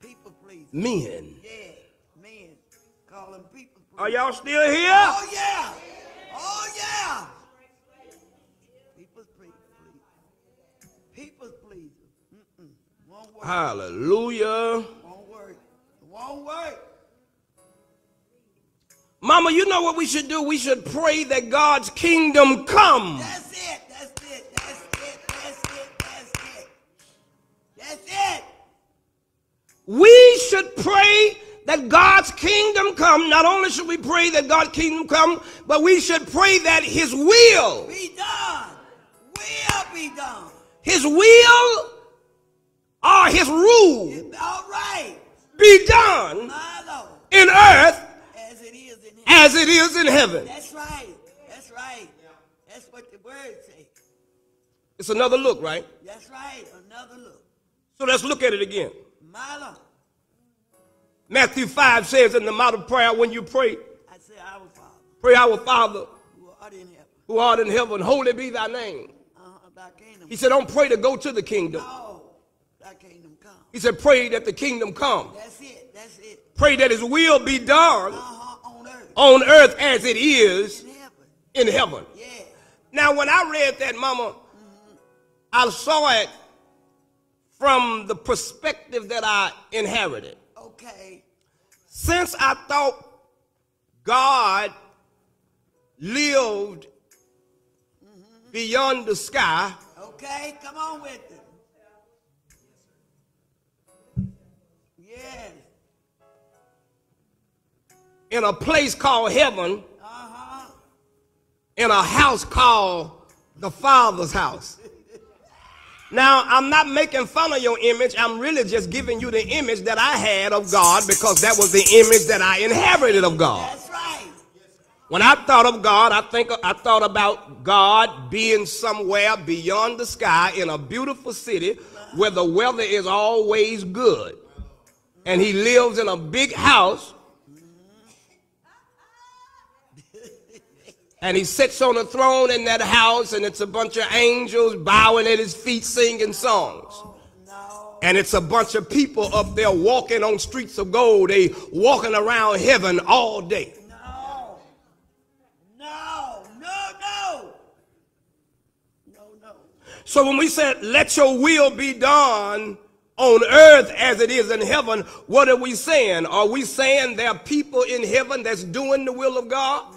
People please. men. Yeah, men. Call them people please. Are y'all still here? Oh, yeah. Oh, yeah. People's please. People's please. Mm-mm. Won't. Hallelujah. Won't work. Mama, you know what we should do? We should pray that God's kingdom come. That's it. That's it. That's it. That's it. That's it. That's it. We should pray that God's kingdom come. Not only should we pray that God's kingdom come, but we should pray that his will, Be done. Will be done. his will or his rule All right. Be done in earth As it is in heaven. as it is in heaven. That's right. That's right. That's what the word says. It's another look, right? That's right. Another look. So let's look at it again. My Lord. Matthew 5 says in the model prayer when you pray, I say, Our Father, pray our Father who art in heaven, who art in heaven, holy be thy name. uh, thy kingdom. He said, don't pray to go to the kingdom. Oh, thy kingdom. He said, pray that the kingdom come. That's it. That's it. Pray that his will be done Uh-huh. On earth. on earth as it is In heaven. in heaven. Yeah. Now, when I read that, Mama, I saw it from the perspective that I inherited. Okay. Since I thought God lived beyond the sky, Okay. Come on with it. In a place called heaven, Uh-huh. in a house called the Father's house. Now, I'm not making fun of your image. I'm really just giving you the image that I had of God because that was the image that I inherited of God. That's right. When I thought of God, I think I thought about God being somewhere beyond the sky in a beautiful city where the weather is always good. And he lives in a big house. And he sits on a throne in that house, and it's a bunch of angels bowing at his feet singing songs. And it's a bunch of people up there walking on streets of gold. They walking around heaven all day. No. No. No. No. No. No. So when we said, let your will be done on earth as it is in heaven, what are we saying? Are we saying there are people in heaven that's doing the will of God?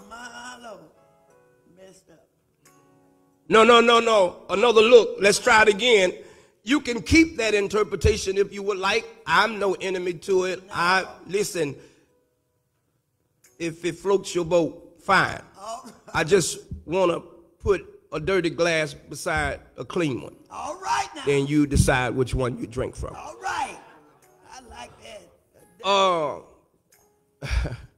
No, no, no, no. Another look. Let's try it again. You can keep that interpretation if you would like. I'm no enemy to it. I listen. If it floats your boat, fine. Right. I just want to put a dirty glass beside a clean one. All right now. Then you decide which one you drink from. All right. I like that. Uh,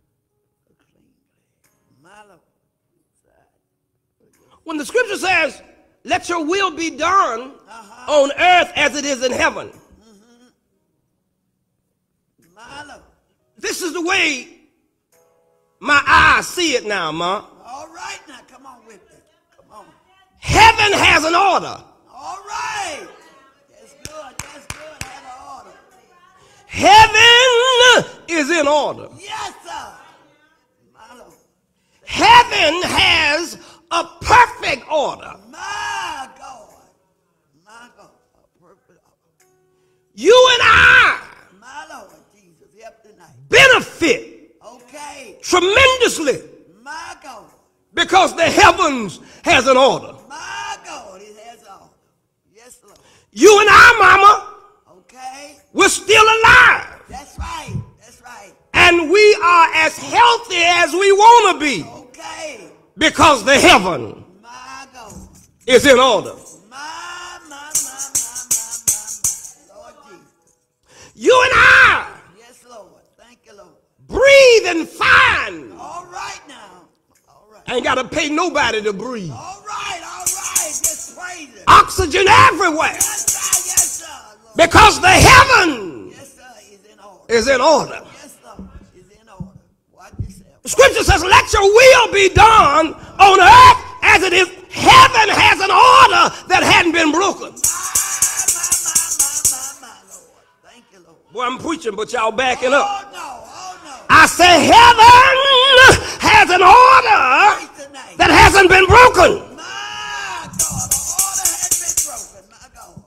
when the scripture says, let your will be done Uh-huh. on earth as it is in heaven, My Lord. this is the way my eyes see it now, Ma. All right now. Come on with it. Come on. Heaven has an order. All right. That's good. That's good. Have an order. Heaven is in order. Yes, sir. Heaven has a perfect order. My God. My God. A perfect order. You and I My Lord Jesus. Help tonight. benefit Okay. tremendously My God. because the heavens has an order. My God. It has all. Yes, Lord. You and I, Mama, Okay. we're still alive. That's right. That's right. And we are as healthy as we want to be Okay. Because the heaven is in order. You and I Yes, Lord. Thank you, Lord. breathe breathing fine. All right now. All right. Ain't got to pay nobody to breathe. All right, all right. Just praise it. Oxygen everywhere Yes, sir, yes, sir. Because the heaven Yes, sir, is in order. is in order. Scripture says, let your will be done on earth as it is. Heaven has an order that hadn't been broken. Boy, I'm preaching, but y'all backing up. Oh, no, oh, no. I say heaven has an order that hasn't been broken. My God, the order has been broken. My God.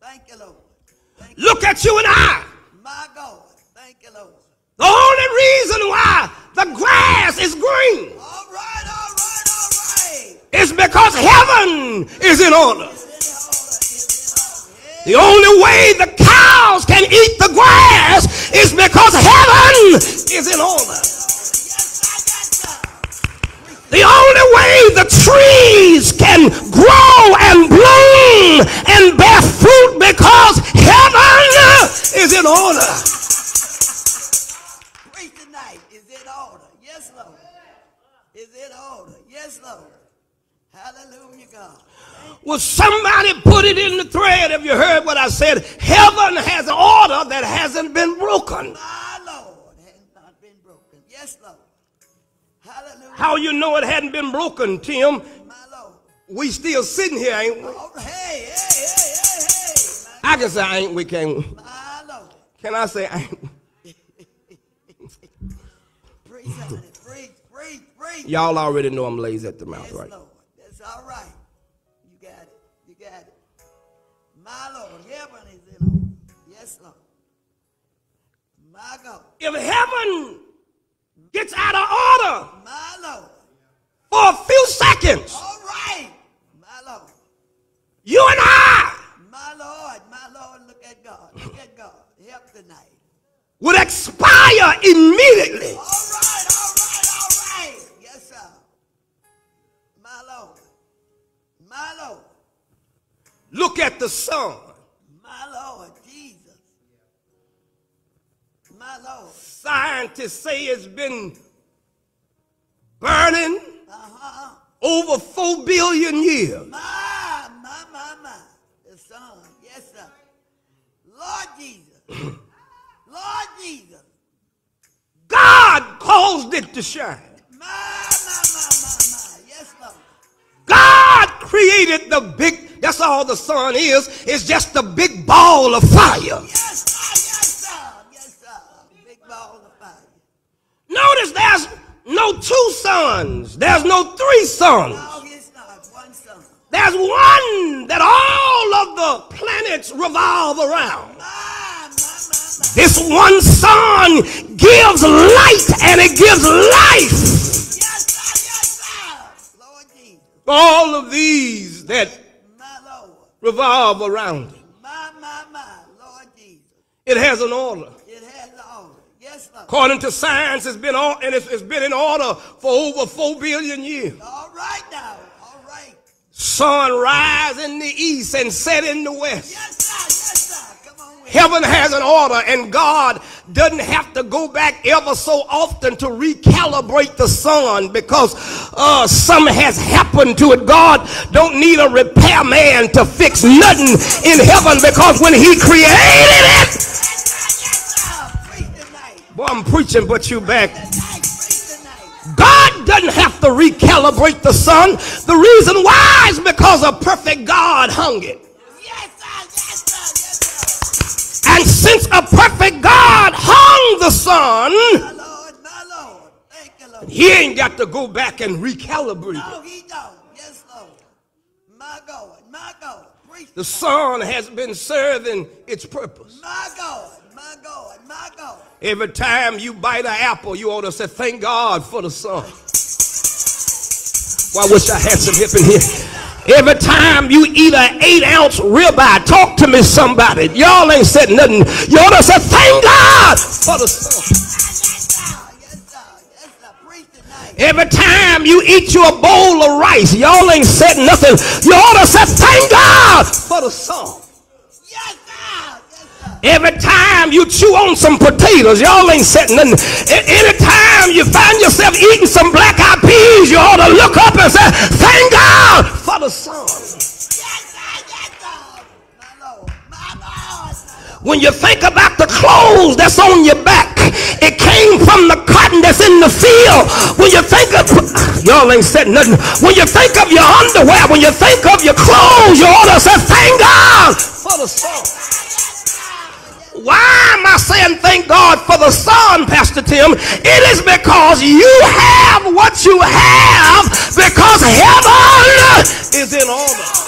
Thank you, Lord. Thank you. Look at you and I. My God. Thank you, Lord. The only reason why the grass is green All right, all right, all right. is because heaven is in order. It's in order. It's in order. Yeah. The only way the cows can eat the grass is because heaven is in order. Yes, sir, yes, sir. The only way the trees can grow and bloom and bear fruit because heaven is in order. Hallelujah, God. Will somebody put it in the thread? Have you heard what I said? Heaven has an order that hasn't been broken. My Lord has not been broken. Yes, Lord. Hallelujah. How you know it hadn't been broken, Tim? My Lord. We still sitting here, ain't we? Oh, hey, hey, hey, hey, hey. I can say ain't we, can we? My, Lord. Can I say ain't we? Preach on it. Preach, preach, preach. Y'all already know I'm lazy at the mouth, Yes, right? Lord. All right. You got it. You got it. My Lord, heaven is in order. Yes, Lord. My God. If heaven gets out of order My Lord. for a few seconds, All right. My Lord. you and I My Lord. My Lord. Look at God. Look at God. Help tonight. would expire immediately. All right. Look at the sun. My Lord. Jesus. My Lord. Scientists say it's been burning Uh-huh. over four billion years. My, my, my, my. The sun. Yes, sir. Lord Jesus. Lord Jesus. God caused it to shine. My, my, my, my, my. Yes, Lord. God created the big, that's all the sun is, it's just a big ball of fire. Yes, sir. Yes, sir. Yes, sir. Big ball of fire. Notice there's no two suns, there's no three suns. No, it's not. One sun. There's one that all of the planets revolve around. My, my, my, my. This one sun gives light and it gives life. Yes, sir. Yes, sir. All of these that. Revolve around it. My, my, my. Lord Jesus. It has an order. It has the order. Yes, Lord. According to science, it's been all, and it's, it's been in order for over four billion years. All right now. All right. Sun rise in the east and set in the west. Yes, sir. Yes, sir. Come on. Heaven has an order, and God doesn't have to go back ever so often to recalibrate the sun because uh, something has happened to it. God don't need a repairman to fix nothing in heaven because when He created it, boy, I'm preaching, but you back. God doesn't have to recalibrate the sun. The reason why is because a perfect God hung it. And since a perfect God hung the sun, sir. My Lord. My Lord. Thank you, Lord. He ain't got to go back and recalibrate. No, he don't. Yes, Lord. My God. My God. Preach. The sun has been serving its purpose. My God. My God. My God. Every time you bite an apple, you ought to say, Thank God for the sun. Well, I wish I had some hip in here. Every time you eat an eight ounce ribeye, talk to me, somebody. Y'all ain't said nothing. You ought to say, Thank God for the sun. Every time you eat you a bowl of rice, y'all ain't said nothing. You ought to say, Thank God for the song. Yes, sir. Yes, sir. Every time you chew on some potatoes, y'all ain't setting nothing. A- Anytime you find yourself eating some black eyed peas, you ought to look up and say, Thank God for the sun. When you think about the clothes that's on your back, it came from the cotton that's in the field. When you think of, y'all ain't said nothing. When you think of your underwear, when you think of your clothes, you ought to say, thank God for the sun. Why am I saying thank God for the sun, Pastor Tim? It is because you have what you have because heaven is in order.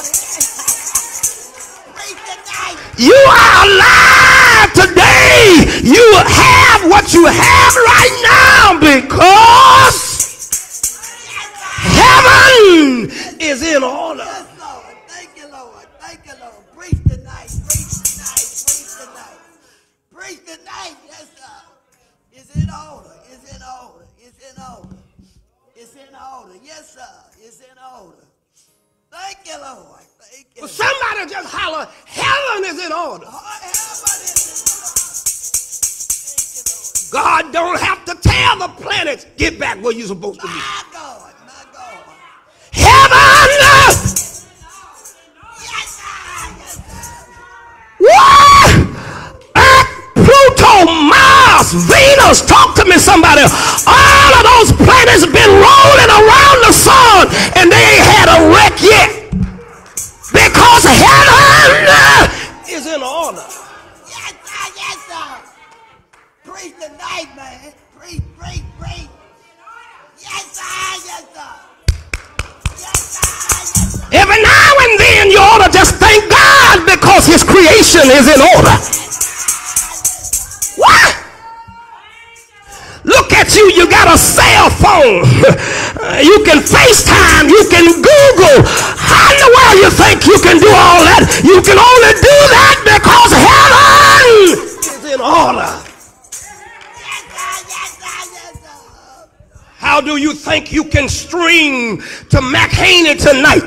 You are alive today. You have what you have right now because heaven is in order. Yes, in order. In order. In order. It's in order. Yes, sir. It's in order. Thank you, Lord. Thank you. Well, somebody just holler, heaven is in order. Oh, God don't have to tell the planets, get back where you're supposed to be. My God. My God. Heaven! Yes, sir. Yes, sir. What? Earth, Pluto, Mars, Venus, talk to me, somebody. All of those planets been rolling around the sun and they ain't had a wreck yet. Because heaven is in order. Yes, sir. Yes, sir. Preach tonight, man. Preach, preach, preach. Yes, sir. Yes, sir. Yes, sir. Yes, sir. Every now and then you ought to just thank God because his creation is in order. What? Look at you, you got a cell phone. You can FaceTime, you can Google. How in the world you think you can do all that? You can only do that because heaven is in order. How do you think you can stream to McHaney tonight?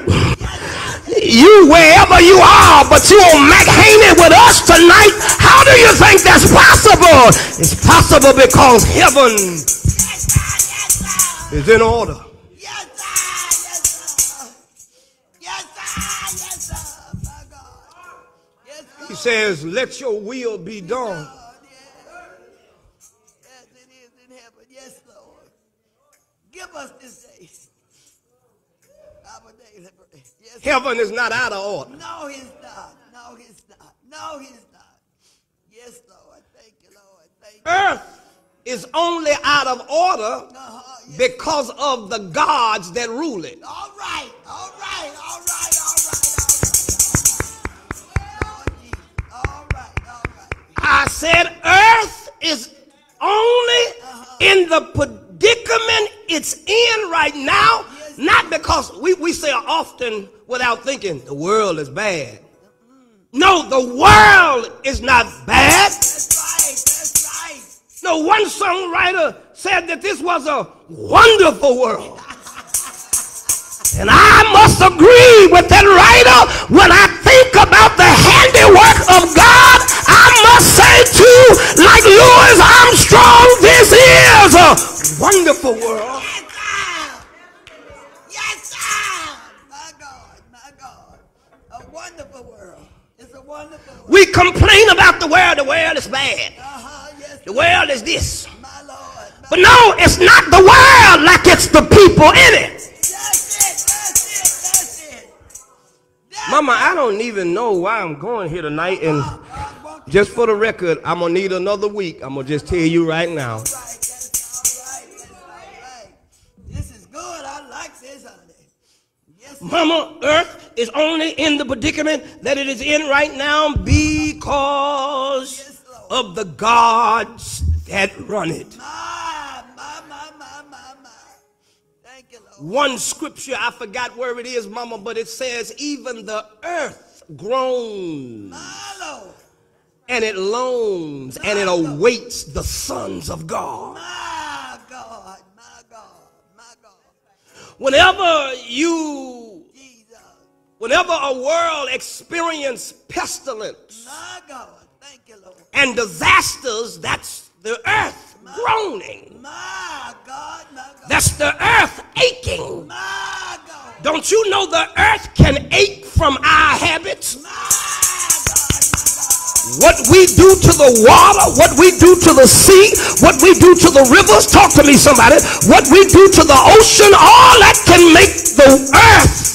You wherever you are, but you on McHaney with us tonight. How do you think that's possible? It's possible because heaven Yes, sir. Yes, sir. is in order. Yes, sir. He says, let your will be done. God, yes. Yes, it is in heaven. Yes, Lord. Give us this day our daily bread. Yes, Heaven is not out of order. No, he's not. No, he's not. No, he's not. Yes, Lord. Thank you, Lord. Thank you. Earth is only out of order Uh-huh. Yes. because of the gods that rule it. All right. All right. All right. All right. All right. All right. All right. I said earth is only in the predicament it's in right now, not because we, we say often without thinking the world is bad. No, the world is not bad. That's right. That's right. No, one songwriter said that this was a wonderful world. And I must agree with that writer. When I think about the handiwork of God, I must say too, like Louis Armstrong, this is a wonderful world. Yes, sir. Yes, sir. My God. My God. A wonderful world. It's a wonderful world. We complain about the world, the world is bad. Uh-huh. Yes, The world is this. my Lord. My- But no, it's not the world like it's the people in it. That's it. That's it. That's it. That's Mama, I don't even know why I'm going here tonight. And just for the record, I'm going to need another week. I'm going to just tell you right now. right. That's all right. That's all right. This is good. I like this, honey. Mama, earth is only in the predicament that it is in right now because of the gods that run it. One scripture, I forgot where it is, Mama, but it says, even the earth groans and it loans and it awaits the sons of God. My God. My God. My God. Whenever you. Whenever a world experience pestilence, My God. Thank you, Lord. And disasters, that's the earth groaning. My God, my God. That's the earth aching. my God. Don't you know the earth can ache from our habits? My God, What we do to the water, what we do to the sea, what we do to the rivers, talk to me somebody, what we do to the ocean, all that can make the earth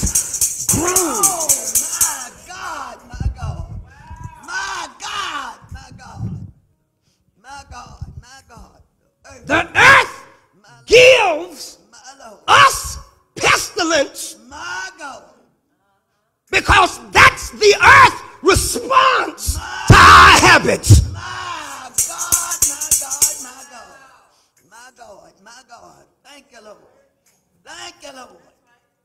because that's the earth response to our habits. My God, my God, my God. My God, my God. Thank you, Lord. Thank you, Lord.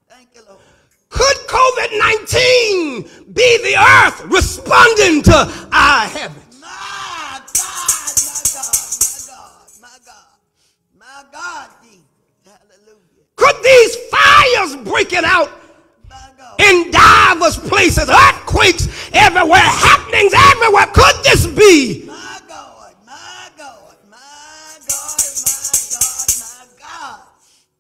Thank you, Lord. Could COVID 19 be the earth responding to our habits? My God, my God, my God, my God. My God, Jesus. Hallelujah. Could these fires breaking out. In diverse places, earthquakes everywhere, happenings everywhere, could this be? My God, my God, my God, my God, my God.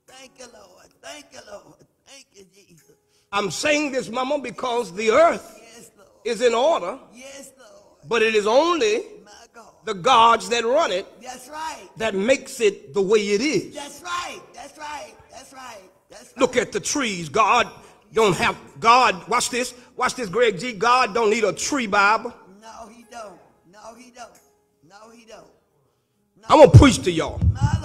Thank you, Lord. Thank you, Lord. Thank you, Jesus. I'm saying this, Mama, because the earth Yes, is in order, Yes, Lord. but it is only the gods that run it That's right. that makes it the way it is. That's right. That's right. That's right. That's right. Look at the trees. God don't have God. Watch this. Watch this, Greg G. God don't need a tree Bible. No, he don't. No, he don't. No, he don't. I'm gonna preach to y'all. I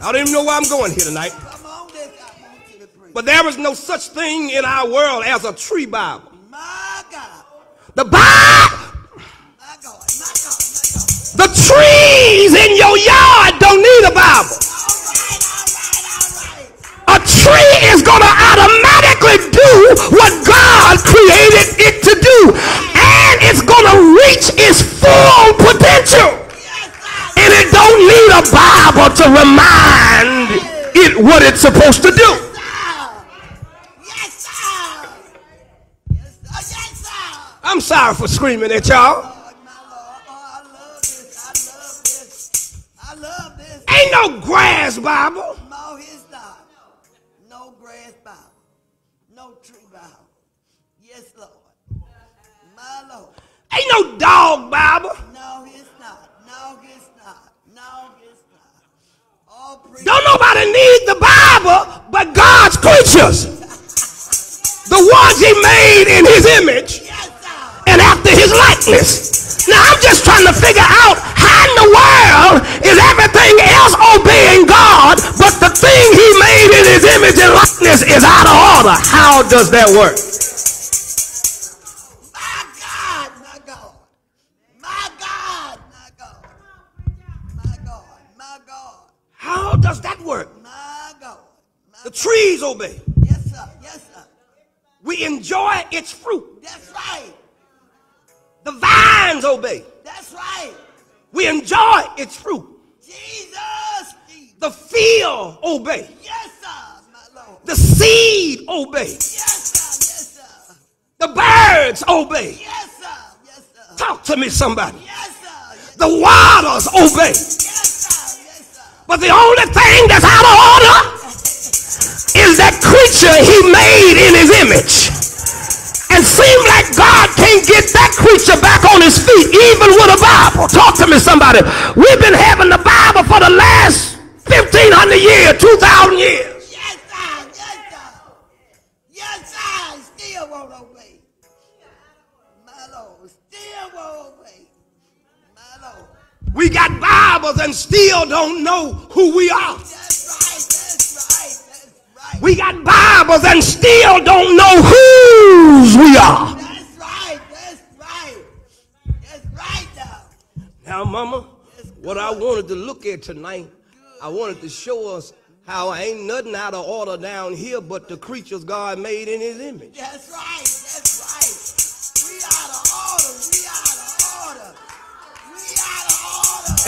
I don't even know where I'm going here tonight. come on this. I want you to. But there is no such thing in our world as a tree Bible. my God. The Bible, My God. My God. My God. the trees in your yard don't need a Bible. Tree is gonna automatically do what God created it to do, and it's gonna reach its full potential. And it don't need a Bible to remind it what it's supposed to do. I'm sorry for screaming at y'all. Ain't no grass Bible. Ain't no dog Bible. No, he's not. No, he's not. No, he's not. Don't nobody need the Bible but God's creatures. The ones he made in his image Yes, and after his likeness. Now I'm just trying to figure out how in the world is everything else obeying God, but the thing he made in his image and likeness is out of order. How does that work? The trees obey. Yes, sir. Yes, sir. We enjoy its fruit. That's right. The vines obey. That's right. We enjoy its fruit. Jesus. Jesus. The field obey. Yes, sir. My Lord. The seed obey. Yes, sir. Yes, sir. The birds obey. Yes, sir. Yes, sir. Talk to me, somebody. Yes, sir. Yes, The waters obey. yes, sir. Yes, sir. But the only thing that's out of order is that creature he made in his image. And seems like God can't get that creature back on his feet, even with a Bible. Talk to me, somebody. We've been having the Bible for the last 1,500 years, 2,000 years. We got Bibles and still don't know who we are. We got Bibles and still don't know whose we are. That's right. That's right. That's right now. Now, Mama, what I wanted to look at tonight, I wanted to show us how ain't nothing out of order down here but the creatures God made in his image. That's right. That's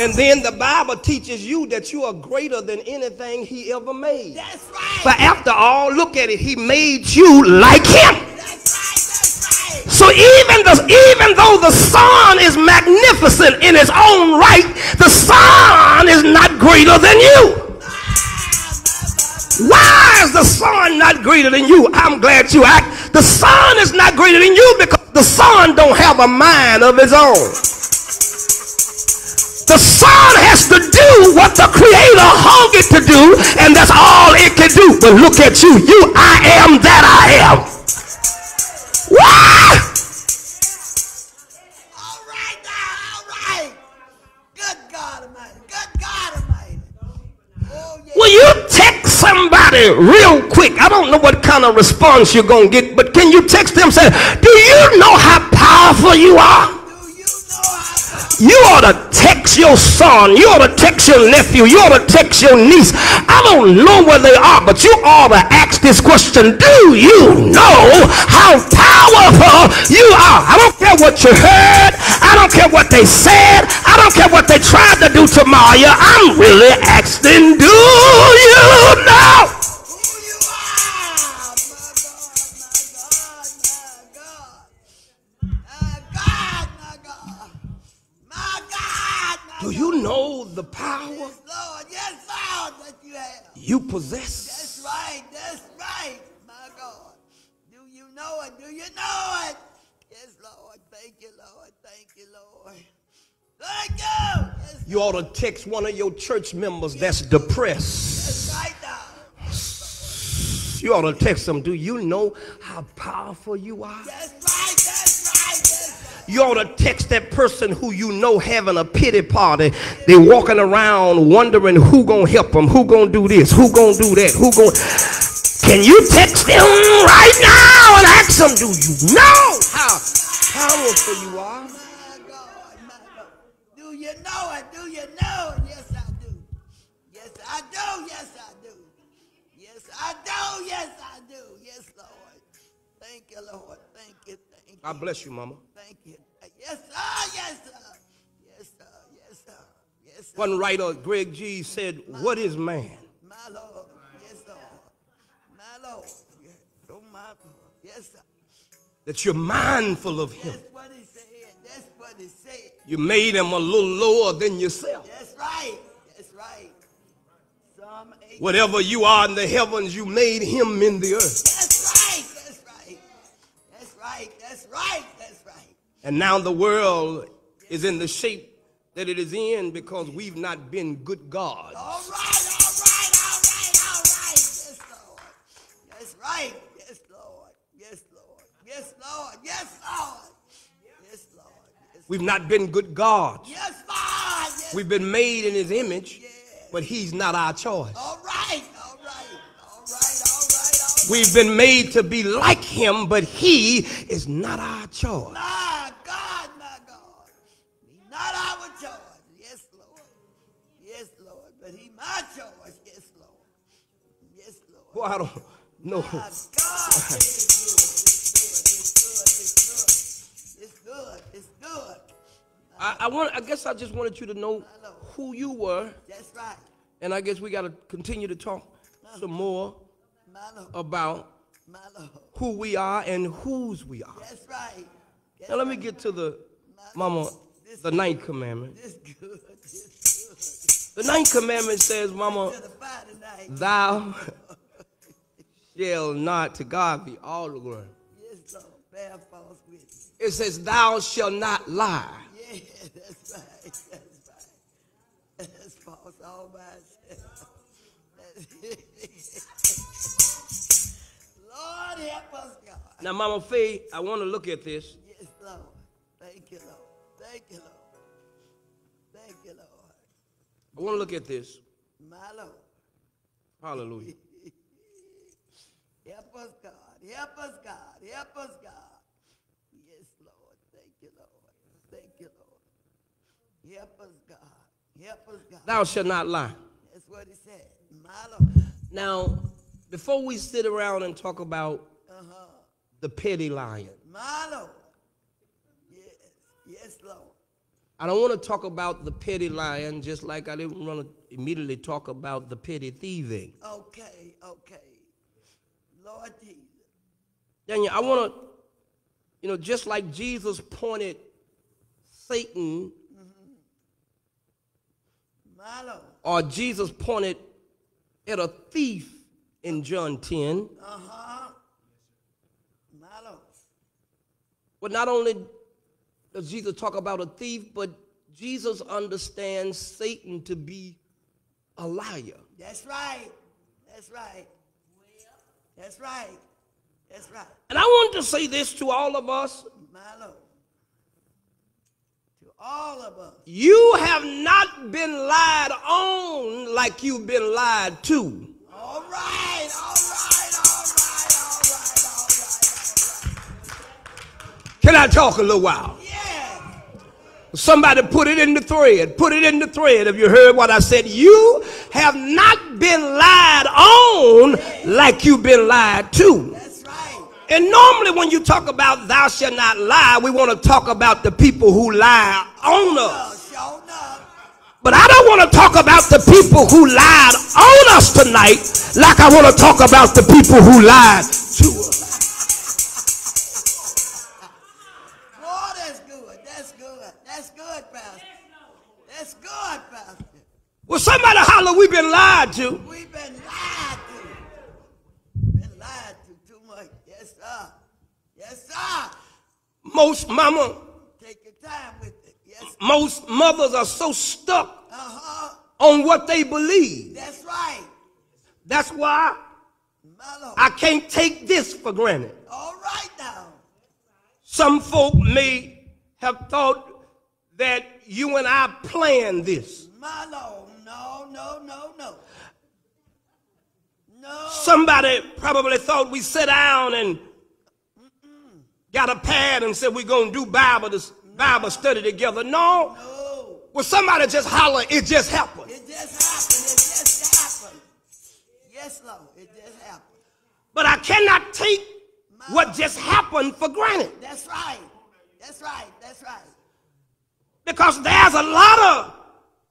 And then the Bible teaches you that you are greater than anything he ever made. That's right. But after all, look at it. He made you like him. That's right. That's right. So So even the, even though the sun is magnificent in its own right, the sun is not greater than you. Why is the sun not greater than you? I'm glad you act. The sun is not greater than you because the sun don't have a mind of its own. The sun has to do what the creator hung it to do, and that's all it can do. But look at you. You, I am that I am. Why? All right now, all right. Good God Almighty. Good God Almighty. Oh, yeah. Will you text somebody real quick? I don't know what kind of response you're going to get, but can you text them say, do you know how powerful you are? You ought to text your son. You ought to text your nephew. You ought to text your niece. I don't know where they are, but you ought to ask this question. Do you know how powerful you are? I don't care what you heard. I don't care what they said. I don't care what they tried to do to Maya. I'm really asking, do you know? Know the power Yes, Lord, yes, Lord, that you have. you possess? That's right, that's right, my God. Do you know it? Do you know it? Yes, Lord. Thank you, Lord. Thank you, Lord. Thank you. Yes, You ought to text one of your church members that's depressed. that's right now. You ought to text them. Do you know how powerful you are? That's right, that's right, that's right. You ought to text that person who you know having a pity party. They walking around wondering who gonna help them, who gonna do this, who gonna do that, who gonna. Can you text them right now and ask them, do you know how powerful you are? My God, my God. Do you know it? Do you know it? Yes, I do. Yes, I do. Yes, I do. Yes, I do. Yes, I do. Yes, Lord. Thank you, Lord. Thank you. Thank you. God bless you, mama. Thank you. Yes, sir. Yes, sir. Yes, sir. Yes, sir. Yes, sir. One writer, Greg G, said, What is man? My Lord. Yes, Lord. My Lord. Yes. Oh, my Lord. Yes, sir. That you're mindful of him. That's what he said. That's what he said. You made him a little lower than yourself. That's right. That's right. Psalm 8. Whatever you are in the heavens, you made him in the earth. That's And now the world is in the shape that it is in because we've not been good gods. All right. All right. All right. All right. Yes, Lord. That's right. Yes, Lord. Yes, Lord. Yes, Lord. Yes, Lord. Yes, Lord. Yes, We've not been good gods. yes Lord. Yes. We've been made in his image, but he's not our choice. All right. All right. All right. All right. All right. We've been made to be like him, but he is not our choice. I don't know. God. It's good. It's good. It's good. It's good. I, I want. I guess I just wanted you to know who you were, That's right. and I guess we got to continue to talk some more about who we are and whose we are. That's right. That's Now let me get to the mama, the ninth commandment. This good. This The ninth commandment says, Mama, good. To the fire tonight. thou shall not to God be all the glory. Yes, Lord. Bear false witness. It says, Thou shalt not lie. Yeah, that's right. That's right. That's false all by itself. Lord help us, God. Now, Mama Faye, I want to look at this. Yes, Lord. Thank you, Lord. Thank you, Lord. Thank you, Lord. I want to look at this. My Lord. Hallelujah. Help us, God. Help us, God. Help us, God. Yes, Lord. Thank you, Lord. Thank you, Lord. Help us, God. Help us, God. Thou shalt not lie. That's what he said. My Lord. Now, before we sit around and talk about Uh-huh. the petty lion, My Lord. Yes. Yes, Lord. I don't want to talk about the petty lion just like I didn't want to immediately talk about the petty thieving. Okay, okay. Lord Jesus. Daniel, I want to You know, just like Jesus pointed Satan Lord. or Jesus pointed at a thief in John 10, Uh-huh. Well, not only does Jesus talk about a thief, but Jesus understands Satan to be a liar. That's right. That's right. That's right. That's right. And I want to say this to all of us My Lord. To all of us. you have not been lied on like you've been lied to. All right. All right. All right. All right. All right. Can I talk a little while? Somebody put it in the thread. Put it in the thread. Have you heard what I said, you have not been lied on like you've been lied to. That's right. And normally, when you talk about thou shalt not lie, we want to talk about the people who lie on us. But I don't want to talk about the people who lied on us tonight like I want to talk about the people who lied to us. Well, somebody holler, we've been lied to. We've been lied to. Been lied to too much. Yes, sir. Yes, sir. Most mama, Take your time with it. Yes. most mothers are so stuck Uh-huh. on what they believe. That's right. That's why Lord. I can't take this for granted. All right now. Some folk may have thought that you and I planned this. My Lord. No, no, no, no. No. Somebody probably thought we sat down and got a pad and said we're going to do Bible, this Bible study together. No. No. Well, somebody just holler, it just happened. It just happened. It just happened. Yes, Lord. It just happened. But I cannot take what just happened for granted That's right. That's right. That's right. because there's a lot of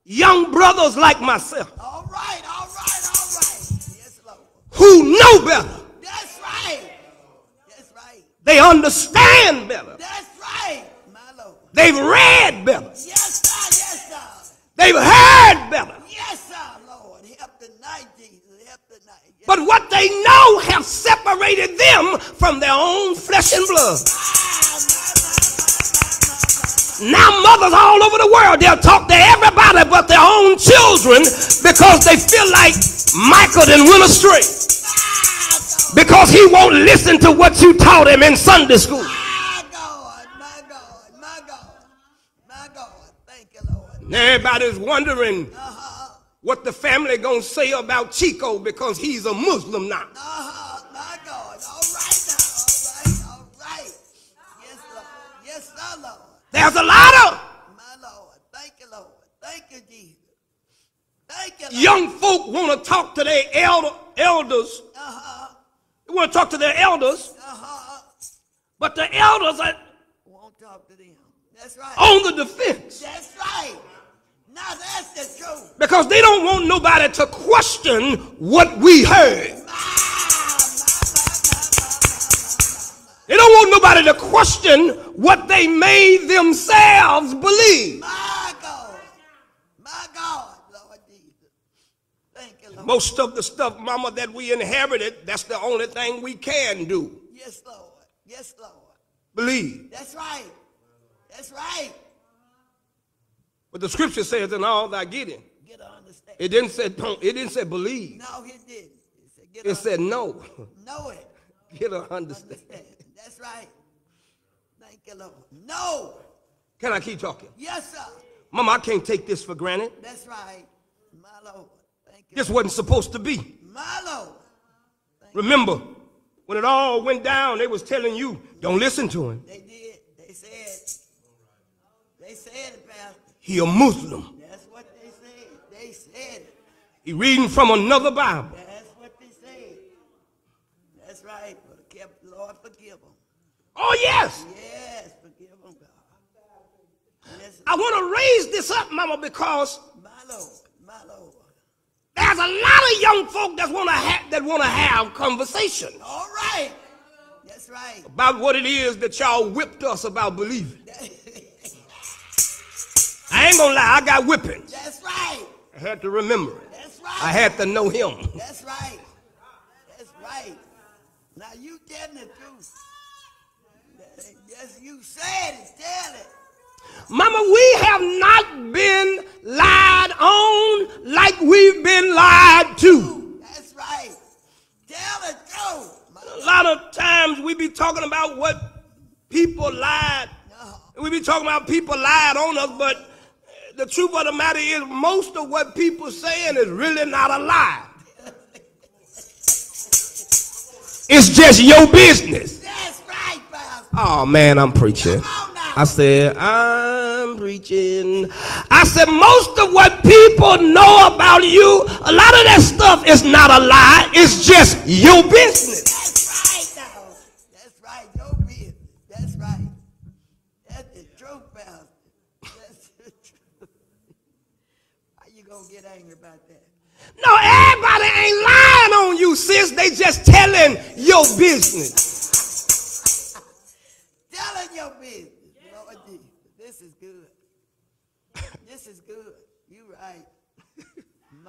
young brothers like myself All right. All right. All right. Yes, Lord. who know better. That's right. That's right. They understand better. That's right. My Lord. They've read better. Yes, sir. Yes, sir. They've heard better. Yes, sir, Lord. Help tonight, Jesus. Help tonight. Yes. But what they know have separated them from their own flesh and blood. Now mothers all over the world, they'll talk to everybody but their own children because they feel like Michael didn't went astray. Because he won't listen to what you taught him in Sunday school. Everybody's wondering Uh-huh. what the family gonna say about Chico because he's a Muslim now. Uh-huh. My There's a lot of My Lord. Thank you, Lord. Thank you, Jesus. Thank you, Lord. young folk want to talk to their elder, elders. Uh-huh. They want to talk to their elders, Uh-huh. but the elders are Won't talk to them. That's right. on the defense That's right. Now that's the truth. because they don't want nobody to question what we heard. Ah, They don't want nobody to question what they made themselves believe. my, God. My God, Lord Jesus. Thank you, Lord. Most of the stuff, mama, that we inherited, that's the only thing we can do. Yes, Lord. Yes, Lord. Believe. That's right. That's right. But the scripture says in all thy getting. Get understand. It didn't say don't, it didn't say believe. no, he didn't. He said, get It said no. know it. Get understand. That's right. Thank you, Lord. No. Can I keep talking? Yes, sir. Mama, I can't take this for granted. That's right. My Lord. Thank you. This wasn't supposed to be. My Lord. Remember, when it all went down, they was telling you, don't listen to him. They did. They said. They said it, Pastor. He a Muslim. That's what they said. They said it. He reading from another Bible. That's what they said. That's right. But kept, Lord, forgive them. Oh, yes. Yes, forgive them, God. Yes, I want to raise this up, mama, because my Lord, my Lord. there's a lot of young folk that want to have that want to have conversation. All right. That's right. about what it is that y'all whipped us about believing. I ain't gonna lie, I got whippings. That's right. I had to remember it. That's right. I had to know him. That's right. That's right. Now you telling the truth. Yes, you said it. Tell it. Mama, we have not been lied on like we've been lied to. That's right. Tell the truth. A lot of times we be talking about what people lied. No. We be talking about people lied on us, but the truth of the matter is most of what people saying is really not a lie. It's just your business. That's right, Pastor. Oh man, I'm preaching. Come on now. I said, I'm preaching. I said, most of what people know about you, a lot of that stuff is not a lie. It's just your business. That's right now. That's right. Your business. That's right. That's the truth, Pastor. That's the truth. How you gonna get angry about that? No, everybody ain't lying on you, sis. They just telling your business.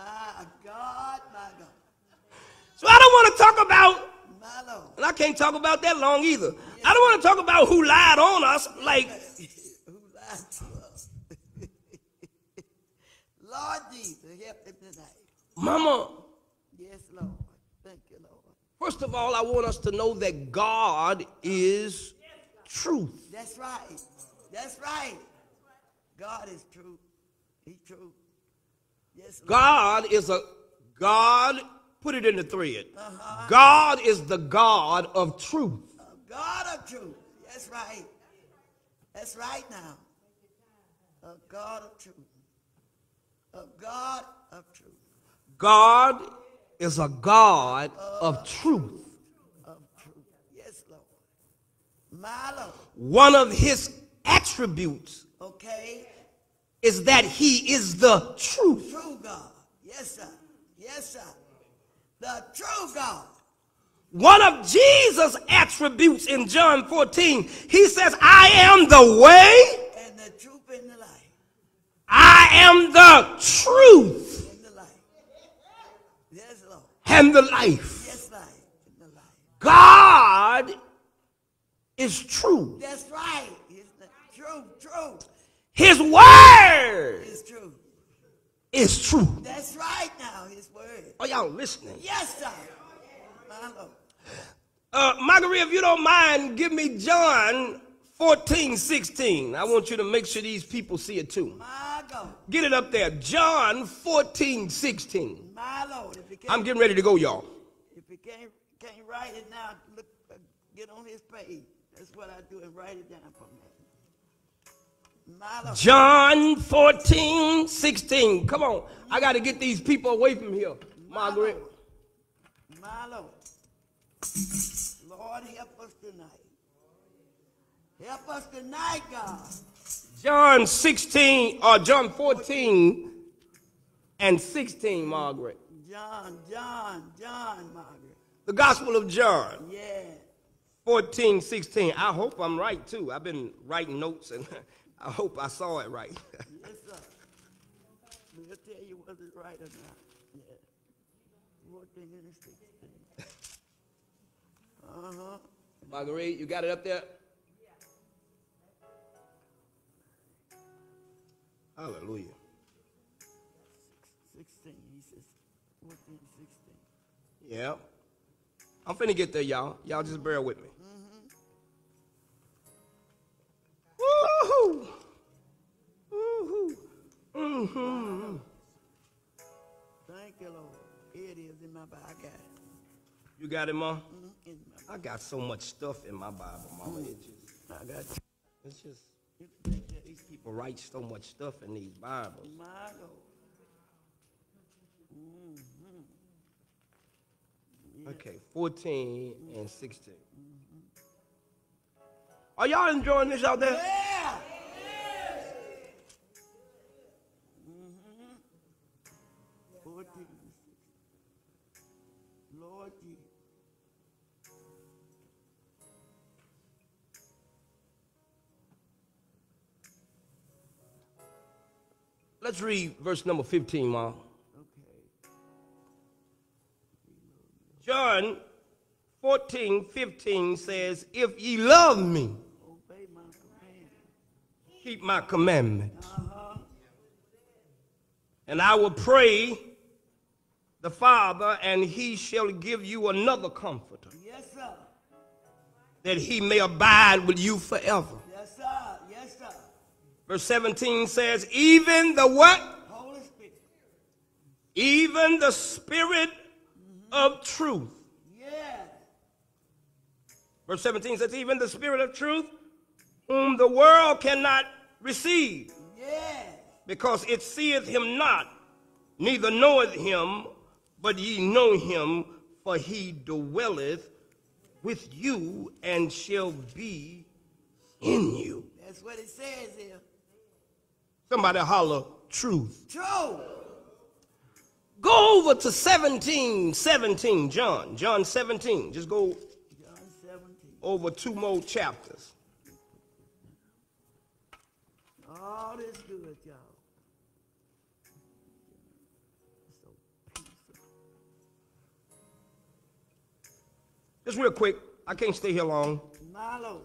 My God, my God. So I don't want to talk about, and I can't talk about that long either. I don't want to talk about who lied on us. Like, Who lied to us? Lord Jesus, help them tonight. Mama, Yes, Lord. Thank you, Lord. first of all, I want us to know that God is truth. That's right. That's right. God is true. He's true. God is a God, put it in the thread. Uh-huh. God is the God of truth. God of truth. That's right. That's right now. A God of truth. A God of truth. God is a God of truth. Of truth. Yes, Lord. My Lord. One of his attributes Okay. Is that he is the truth. True God. Yes, sir. Yes, sir. The true God. One of Jesus' attributes in John 14, he says, I am the way, And the truth and the light. I am the truth And the light. Yes, Lord. and the life. Yes. And the light. God is true. That's right. It's the true, true. His word It's true. is true. That's right now, his word. Are y'all listening? Yes, sir. My Lord. Uh, Marguerite, if you don't mind, give me John 14, 16. I want you to make sure these people see it too. My God. Get it up there. John 14, 16. My Lord. I'm getting ready to go, y'all. if you can't, can't write it now, look, uh, get on his page. That's what I do and write it down for me. John 14, 16. Come on. I got to get these people away from here, Margaret. My Lord. Lord, help us tonight. Help us tonight, God. John 16, or John 14 and 16, Margaret. John, John, John, Margaret. The Gospel of John. Yeah. 14, 16. I hope I'm right too. I've been writing notes and I hope I saw it right. Yes, sir. We'll tell you whether it's right or not. Yeah. 14 and 16. Uh-huh. Marguerite, you got it up there? Yeah. Hallelujah. 16. He says 14, 16. Yeah. I'm finna get there, y'all. Y'all just bear with me. Woo-hoo. Mhm. Thank you, Lord. Here it is in my Bible. I got it. You got it, Mom? Mhm, I got so much stuff in my Bible, Mama. It just, I got it. it's just, these people write so much stuff in these Bibles. My Lord. Okay, 14 and 16. Are y'all enjoying this out there? Yeah. Lord Let's read verse number 15, Mom. John 14, 15 says, If ye love me, Obey my keep my commandments. Uh-huh. And I will pray the Father, and he shall give you another comforter, Yes, sir. that he may abide with you forever. Yes, sir. Yes, sir. Verse 17 says, Even the what? Holy Spirit. Even the Spirit of truth. Yes. Verse 17 says, Even the Spirit of truth, whom the world cannot receive, Yes. because it seeth him not, neither knoweth him, but ye know him, for he dwelleth with you and shall be in you. That's what it says here. Somebody holler truth. True. Go over to 17, 17, John, John 17. Just go John 17. over two more chapters. All this Just real quick, I can't stay here long. My Lord.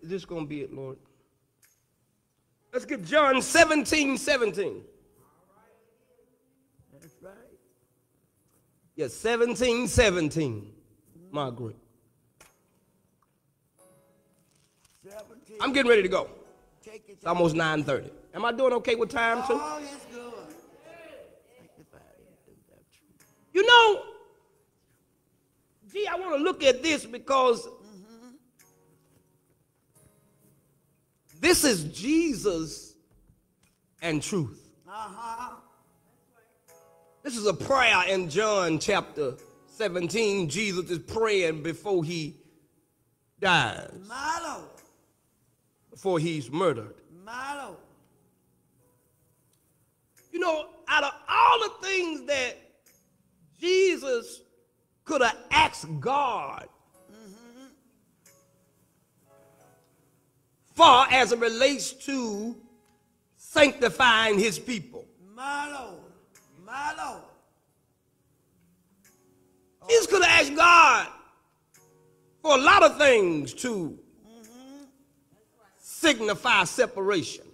Is this going to be it, Lord? Let's get John 17, 17. That's right. Yes, 17, 17. Margaret. 17. I'm getting ready to go. Take It's almost 9.30. Am I doing okay with time, too? Oh, it's good. Sanctify him through that truth. You know, gee, I want to look at this because this is Jesus and truth. Uh-huh. This is a prayer in John chapter 17. Jesus is praying before he dies, before he's murdered. My Lord. You know, out of all the things that Jesus could have asked God for as it relates to sanctifying his people, My Lord. My Lord. Jesus could have asked God for a lot of things to mm-hmm. signify separation.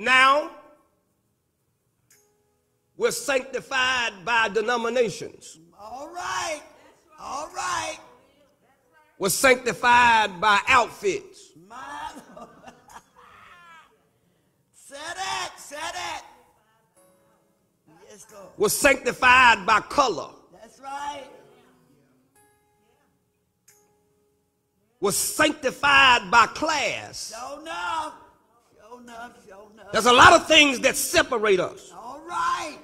Now, we're sanctified by denominations. All right. All right. We're sanctified by outfits. My say that. Say that. Yes, Lord. We're sanctified by color. That's right. We're sanctified by class. Show enough. Show enough. There's a lot of things that separate us. All right.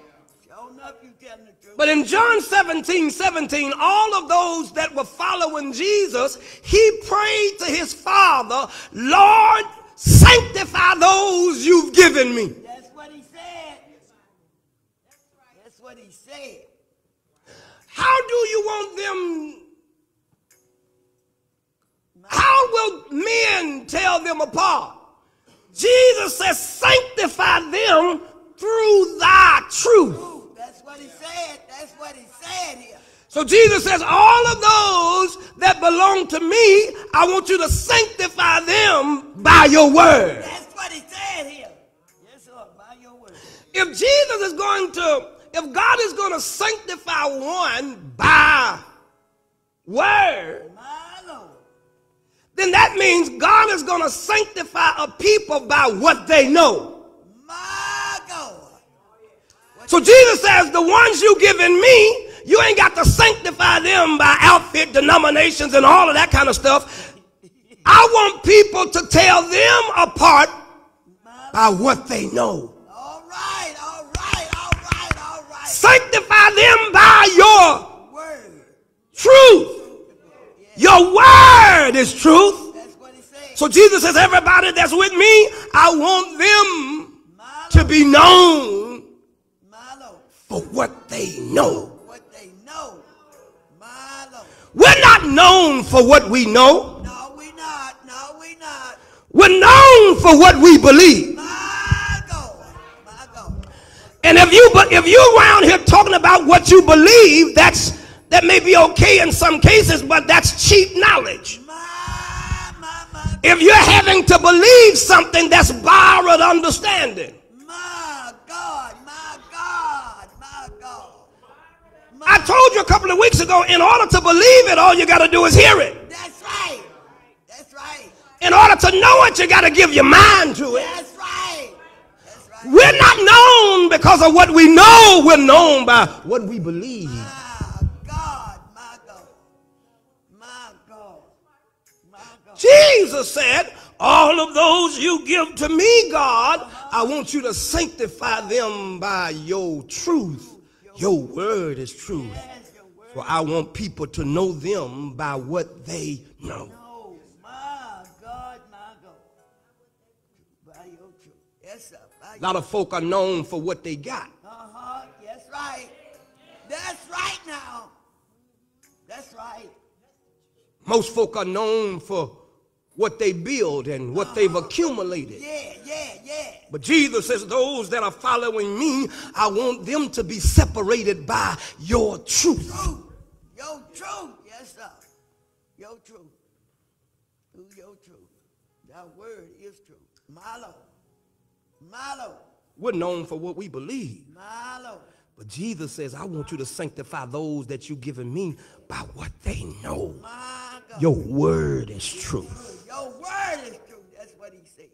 Show enough. You telling the truth. But in John 17, 17, all of those that were following Jesus, he prayed to his Father, Lord, sanctify those you've given me. That's what he said. That's what he said. How do you want them? How will men tell them apart? Jesus says, sanctify them through thy truth. Ooh, That's what he said. That's what he said here. So Jesus says, all of those that belong to me, I want you to sanctify them by your word. That's what he said here. Yes, Lord. By your word. If Jesus is going to, if God is going to sanctify one by word, My. Then that means God is going to sanctify a people by what they know. My God. So Jesus says, the ones you've given me, you ain't got to sanctify them by outfit, denominations, and all of that kind of stuff. I want people to tell them apart by what they know. All right. All right. All right. All right. Sanctify them by your Word. truth. Your word is truth. So Jesus says, everybody that's with me, I want them to be known for what they know. what they know. We're not known for what we know. No, we not. No, we not. We're known for what we believe. And if you but if you're around here talking about what you believe, that's that may be okay in some cases, but that's cheap knowledge. My, my, my, If you're having to believe something, that's borrowed understanding. my God. My God. My God. I told you a couple of weeks ago, in order to believe it, all you got to do is hear it. That's right. That's right. In order to know it, you got to give your mind to it. That's right. That's right. We're not known because of what we know. We're known by what we believe. Jesus said, All of those you give to me, God, I want you to sanctify them by your truth. Your word is truth. So I want people to know them by what they know. A lot of folk are known for what they got. Uh-huh. That's right. That's right now. That's right. Most folk are known for what they build and what they've ah, accumulated. Yeah, yeah, yeah. But Jesus says, Those that are following me, I want them to be separated by your truth. Truth. Your truth. Yes, sir. Your truth. Through your truth. That word is truth. My Lord. We're known for what we believe. My Lord. But Jesus says, I want you to sanctify those that you've given me by what they know. Your word is truth. Your word is truth. That's what he said.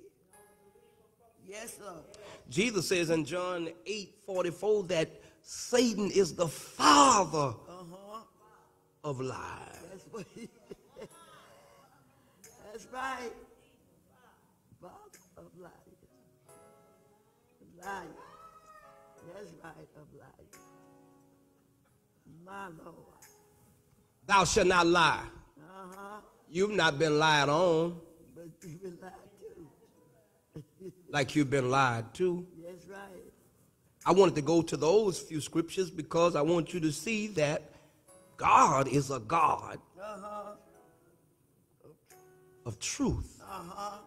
Yes, Lord. Jesus says in John 8 44 that Satan is the father Uh-huh. of lies. That's what he That's right. Father of lies. Liars. That's right, of liars. My Lord. Thou shalt not lie. You've not been lied on But you been lied to. like you've been lied to. That's right. I wanted to go to those few scriptures because I want you to see that God is a God Uh-huh. of truth. Uh-huh.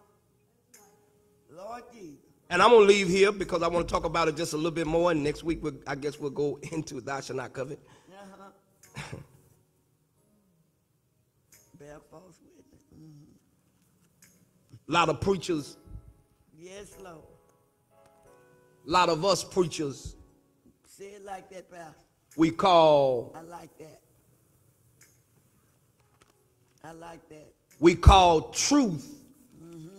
Lord Jesus. And I'm going to leave here because I want to talk about it just a little bit more. And next week, we'll, I guess we'll go into Thou shalt not covet. Uh-huh. Bear false witness. A lot of preachers, Yes, Lord. a lot of us preachers, Say it like that, Pastor. we call I like that. I like that. we call truth mm-hmm.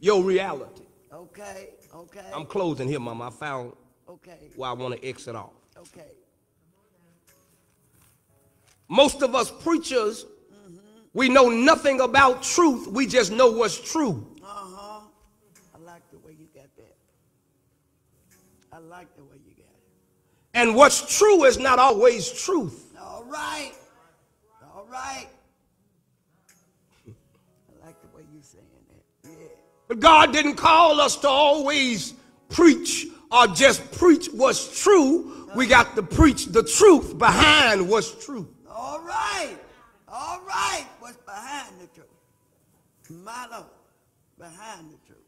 your reality. Okay, okay, I'm closing here, Mama. I found okay, where I want to exit off. okay. Most of us preachers, we know nothing about truth. We just know what's true. Uh-huh. I like the way you got that. I like the way you got it. And what's true is not always truth. All right. All right. I like the way you saying that. Yeah. But God didn't call us to always preach or just preach what's true. We got to preach the truth behind what's true. All right. All right. What's behind the truth? My Lord. Behind the truth.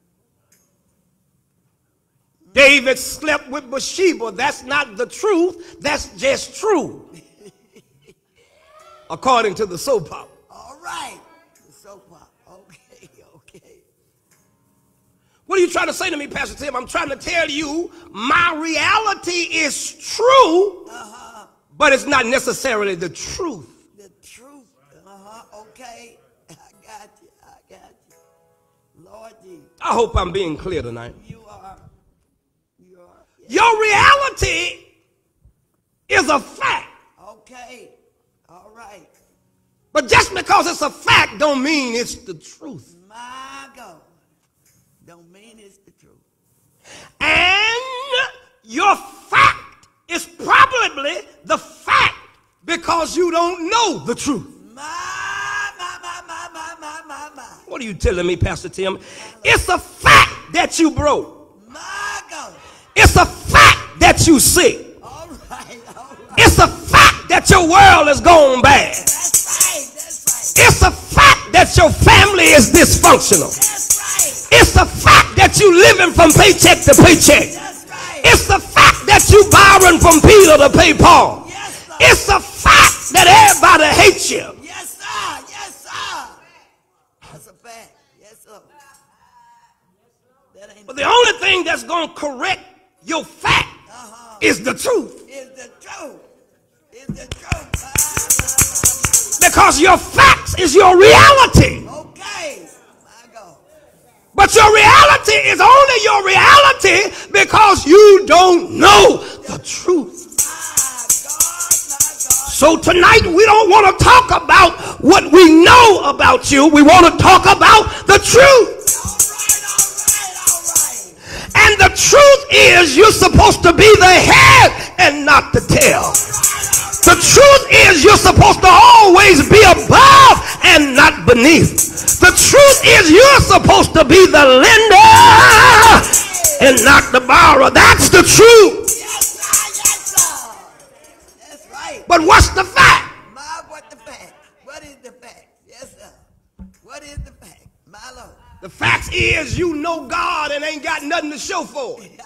David slept with Bathsheba. That's not the truth. That's just true. According to the soap opera. All right. The soap opera. Okay, okay. What are you trying to say to me, Pastor Tim? I'm trying to tell you my reality is true, Uh-huh. but it's not necessarily. The truth. I hope I'm being clear tonight. You are. You are. yeah. Your reality is a fact. Okay. All right. But just because it's a fact don't mean it's the truth. My God. Don't mean it's the truth. And your fact is probably the fact because you don't know the truth. My, my, What are you telling me, Pastor Tim? It's a fact that you broke. My God. It's a fact that you see. All right, all right. It's a fact that your world is going bad. That's right, that's right, It's a fact that your family is dysfunctional. that's right, It's a fact that you living from paycheck to paycheck. that's right. It's the fact that you borrowing from Peter to pay Paul. Yes. It's a fact that everybody hates you. Yes, sir. Yes, sir. That's a fact. Yes, sir. That ain't But the only thing that's going to correct your fact uh-huh. is the truth. Is the truth. Is the truth. Because your facts is your reality. Okay. My God. But your reality is only your reality because you don't know the truth. My God, my God. So tonight we don't want to talk about what we know about you. We want to talk about the truth. And the truth is you're supposed to be the head and not the tail. The truth is you're supposed to always be above and not beneath. The truth is you're supposed to be the lender and not the borrower. That's the truth. Yes, sir. Yes, sir. That's right. But what's the fact? The fact is you know God and ain't got nothing to show for it.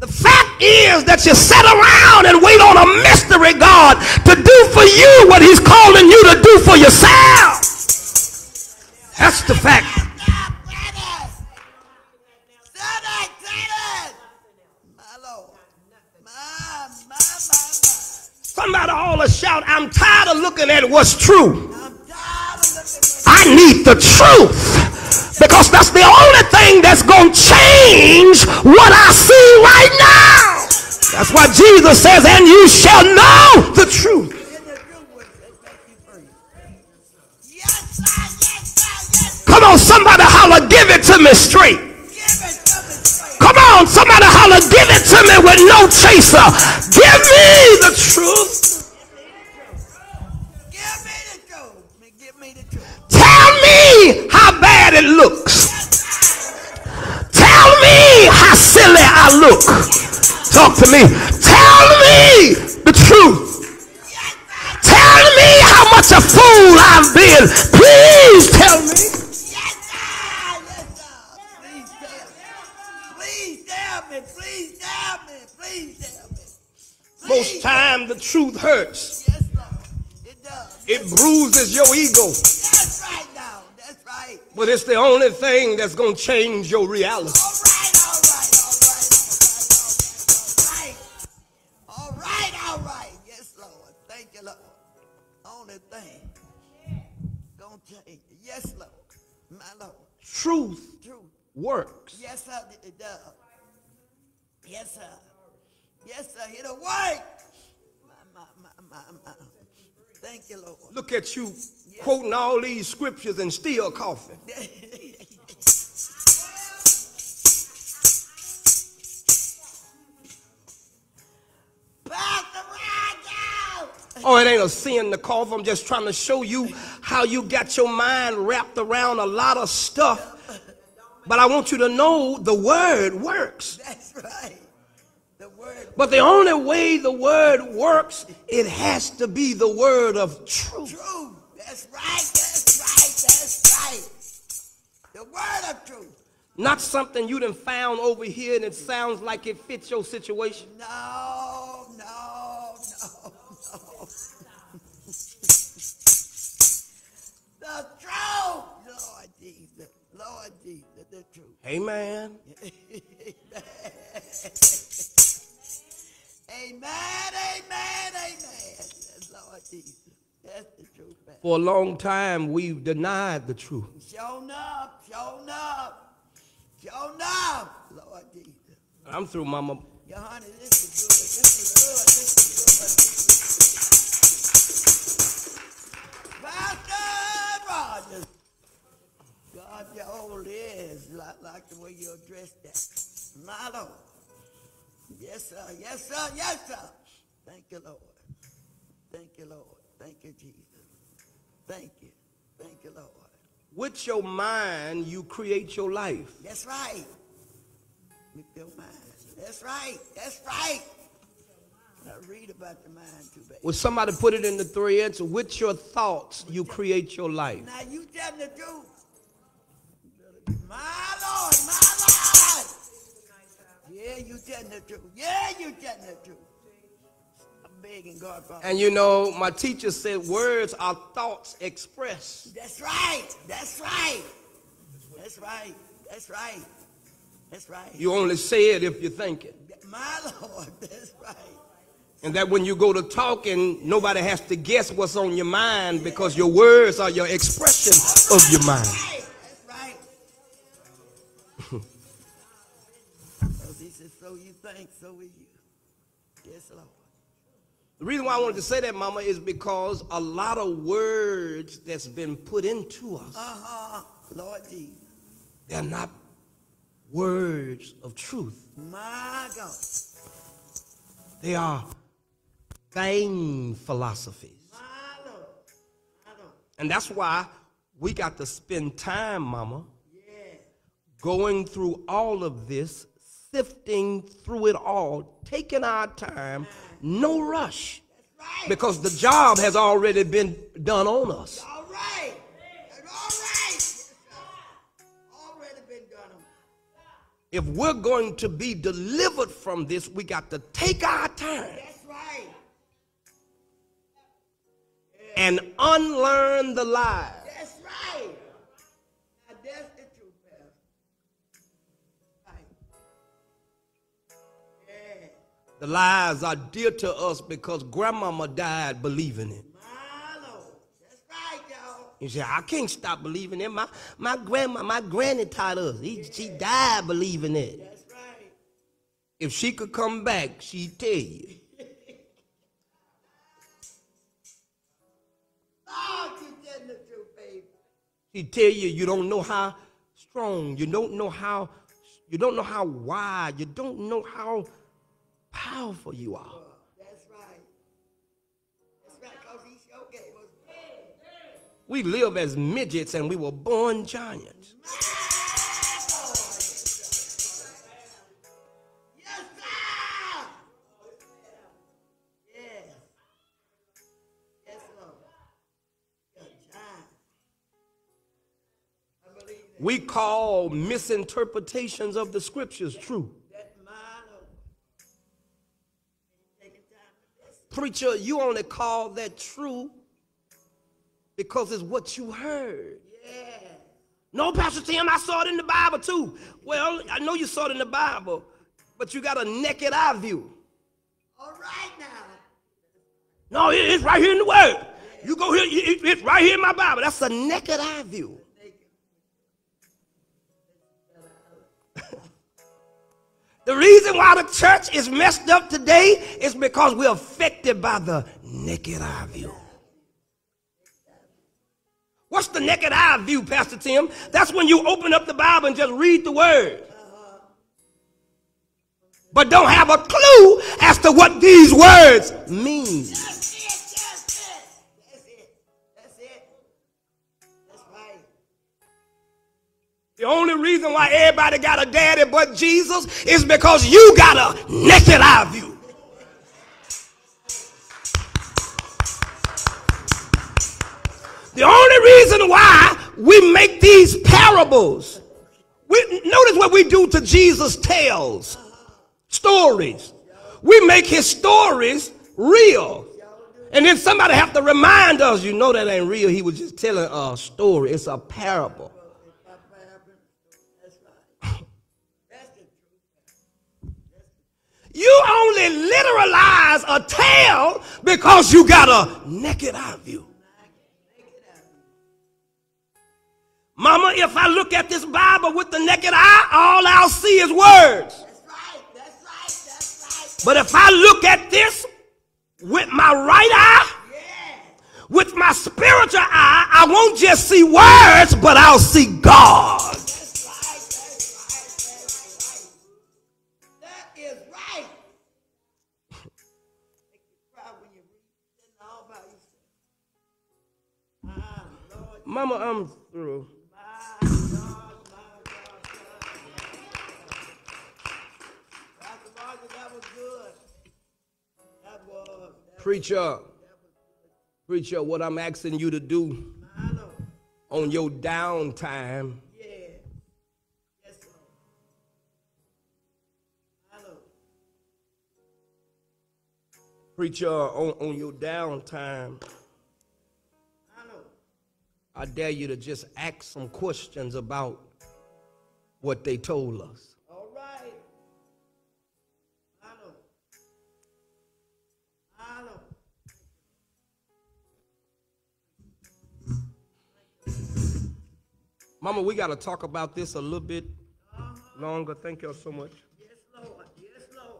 The fact is that you sit around and wait on a mystery God to do for you what he's calling you to do for yourself. That's the fact. Somebody all to shout, I'm tired of looking at what's true. I need the truth. Because that's the only thing that's going to change what I see right now. That's why Jesus says, and you shall know the truth. Come on, somebody holler. Give it to me straight. Come on, somebody holler, give it to me with no chaser. Give me the truth. Bad it looks. Tell me how silly I look. Talk to me. Tell me the truth. Tell me how much a fool I've been. Please tell me. Yes, sir, yes, sir. Please tell me. Please tell me. Please tell me. Please tell me. Most time the truth hurts. It bruises your ego. But it's the only thing that's going to change your reality. All right, all right, all right, all right, all right. All right, all right. Yes, Lord. Thank you, Lord. Only thing gonna change. Yes, Lord. My Lord. Truth Truth. works. Yes, sir. It does. Yes, sir. Yes, sir. It'll work. My, my, my, my, my. Thank you, Lord. Look at you quoting all these scriptures and still coughing. Oh, it ain't a sin to cough. I'm just trying to show you how you got your mind wrapped around a lot of stuff. But I want you to know the word works. That's right. The word But the only way the word works, it has to be the word of truth. truth. That's right. That's right. That's right. The word of truth. Not something you done found over here and it sounds like it fits your situation. No, no, no, no. the truth, Lord Jesus, Lord Jesus, the truth. Amen. Amen, amen, amen. Lord Jesus, that's the truth. man. For a long time, we've denied the truth. Shown up, shown up, shown up, Lord Jesus. I'm through, Mama. Your honey, this is good. This is good. This is good. Pastor Rogers. God, your old is like, like the way you address that. My Lord. Yes, sir. Yes, sir. Yes, sir. Thank you, Lord. Thank you, Lord. Thank you, Jesus. Thank you. Thank you, Lord. With your mind, you create your life. That's right. With your mind. That's right. That's right. I read about the mind too, baby. Will somebody put it in the three threads? With your thoughts, you create your life. Now you telling the truth. My Lord, my Lord. Yeah, you telling the truth. Yeah, you telling the truth. And you know, my teacher said words are thoughts expressed. That's right. That's right. That's right. That's right. That's right. You only say it if you think it. My Lord, that's right. And that when you go to talking, nobody has to guess what's on your mind because your words are your expression of your mind. Right. That's right. Because he said, so you think, so will you. Yes, Lord. The reason why I wanted to say that, Mama, is because a lot of words that's been put into us, Uh-huh. Lord Jesus. they're not words of truth. My God. They are vain philosophies. My Lord. My Lord. And that's why we got to spend time, Mama, Yeah. going through all of this, sifting through it all, taking our time, no rush, right. because the job has already been done on us. All right. All right. Already been done. If we're going to be delivered from this, we got to take our time That's right. and unlearn the lies. The lies are dear to us because grandmama died believing it. That's right, y'all. You say, I can't stop believing it. My, my grandma, my granny taught us. He, she died believing it. That's right. If she could come back, she'd tell you. Lord, you telling the truth, baby. She'd tell you you don't know how strong, you don't know how, you don't know how wide, you don't know how powerful you are. That's right. That's right, because he gave us. We live as midgets and we were born giants. Yes, sir. Yes. Yes, Lord. Good. I believe. We call misinterpretations of the scriptures true. Preacher, you only call that true because it's what you heard. Yeah. No, Pastor Tim, I saw it in the Bible too. Well, I know you saw it in the Bible, but you got a naked eye view. All right now. No, it's right here in the Word. You go here, it's right here in my Bible. That's a naked eye view. The reason why the church is messed up today is because we're affected by the naked eye view. What's the naked eye view, Pastor Tim? That's when you open up the Bible and just read the word. But don't have a clue as to what these words mean. The only reason why everybody got a daddy but Jesus is because you got a naked eye view. The only reason why we make these parables, we, notice what we do to Jesus' tales, stories. We make his stories real. And then somebody have to remind us, you know that ain't real. He was just telling a story. It's a parable. You only literalize a tale because you got a naked eye view. Mama, if I look at this Bible with the naked eye, all I'll see is words. That's right. That's right. That's But if I look at this with my right eye. Yeah. with my spiritual eye, I won't just see words, but I'll see God. Mama, I'm through. Preacher, preacher, what I'm asking you to do on your downtime. Preacher, on, on your downtime. I dare you to just ask some questions about what they told us. All right. My Lord. My Lord. Mama, we got to talk about this a little bit uh-huh. longer. Thank y'all so much. Yes, Lord. Yes, Lord.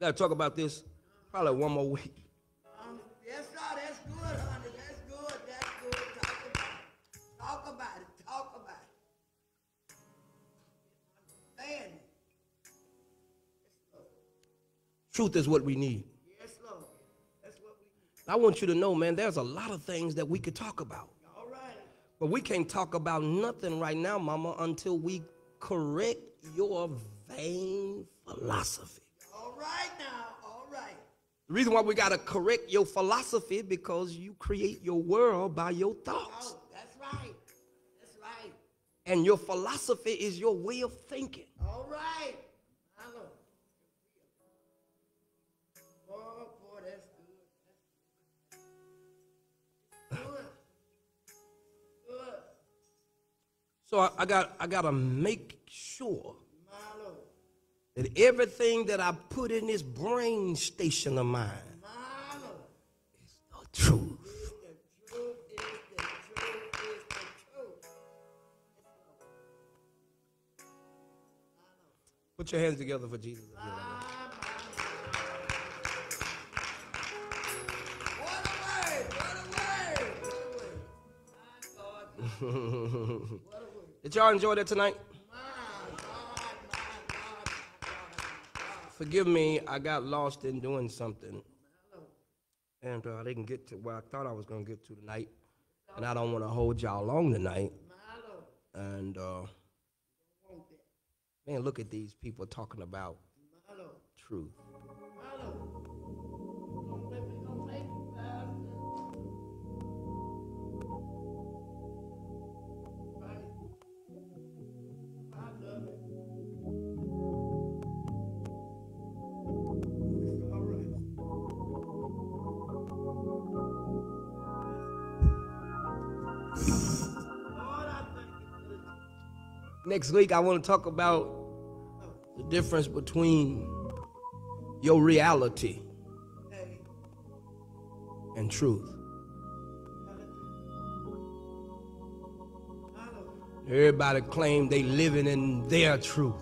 Got to talk about this probably one more week. Truth is what we need. Yes, Lord. That's what we need. I want you to know, man, there's a lot of things that we could talk about. All right. But we can't talk about nothing right now, Mama, until we correct your vain philosophy. All right now. All right. The reason why we got to correct your philosophy because you create your world by your thoughts. Oh, that's right. That's right. And your philosophy is your way of thinking. All right. So I, I got I gotta make sure that everything that I put in this brain station of mine is the truth. The truth is the truth is the truth. Put your hands together for Jesus. Ah, what a word! What a word! What a word! Did y'all enjoy that tonight? Forgive me, I got lost in doing something. And uh, I didn't get to where I thought I was going to get to tonight. And I don't want to hold y'all long tonight. And uh, man, look at these people talking about truth. Next week, I want to talk about the difference between your reality and truth. Everybody claim they living in their truth,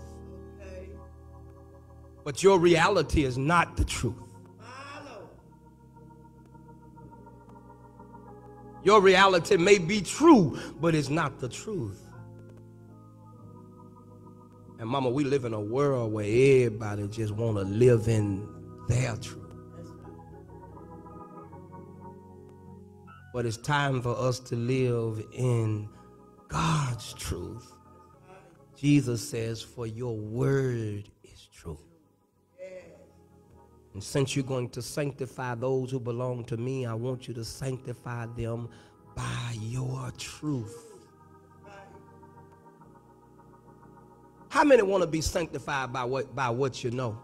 but your reality is not the truth. Your reality may be true, but it's not the truth. And mama, we live in a world where everybody just want to live in their truth. But it's time for us to live in God's truth. Jesus says, For your word is true. And since you're going to sanctify those who belong to me, I want you to sanctify them by your truth. How many want to be sanctified by what by what you know?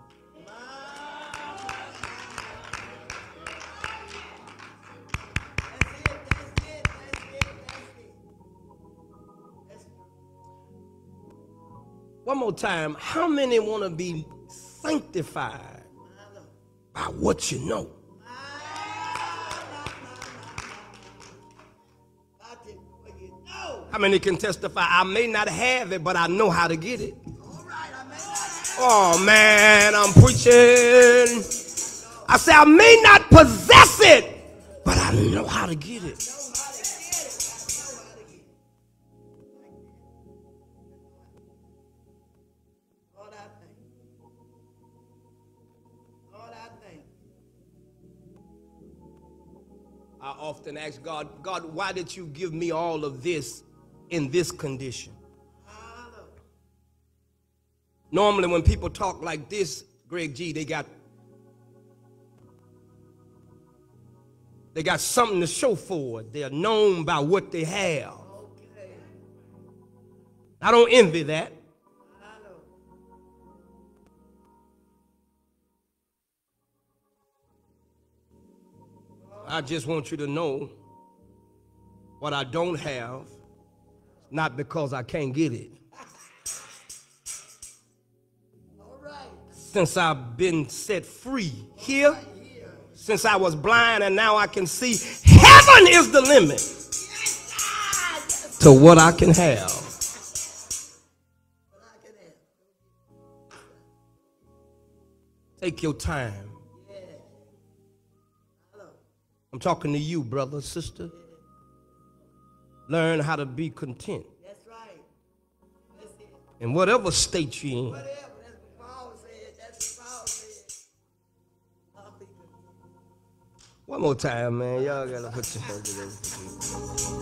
One more time, how many want to be sanctified by what you know? How many can testify? I may not have it, but I know how to get it. Oh man, I'm preaching. I say I may not possess it, but I know how to get it. I often ask God, God, why did you give me all of this in this condition? Normally, when people talk like this, Greg G, they got They got something to show for it. They're known by what they have. I don't envy that. I just want you to know what I don't have, not because I can't get it. Since I've been set free here, since I was blind and now I can see, heaven is the limit to what I can have. I can have. Take your time. I'm talking to you, brother, sister. Learn how to be content That's right. That's it. in whatever state you're in. Whatever. That's what Paul said. That's what Paul said. I'll be good. One more time, man. Y'all gotta put your hands together.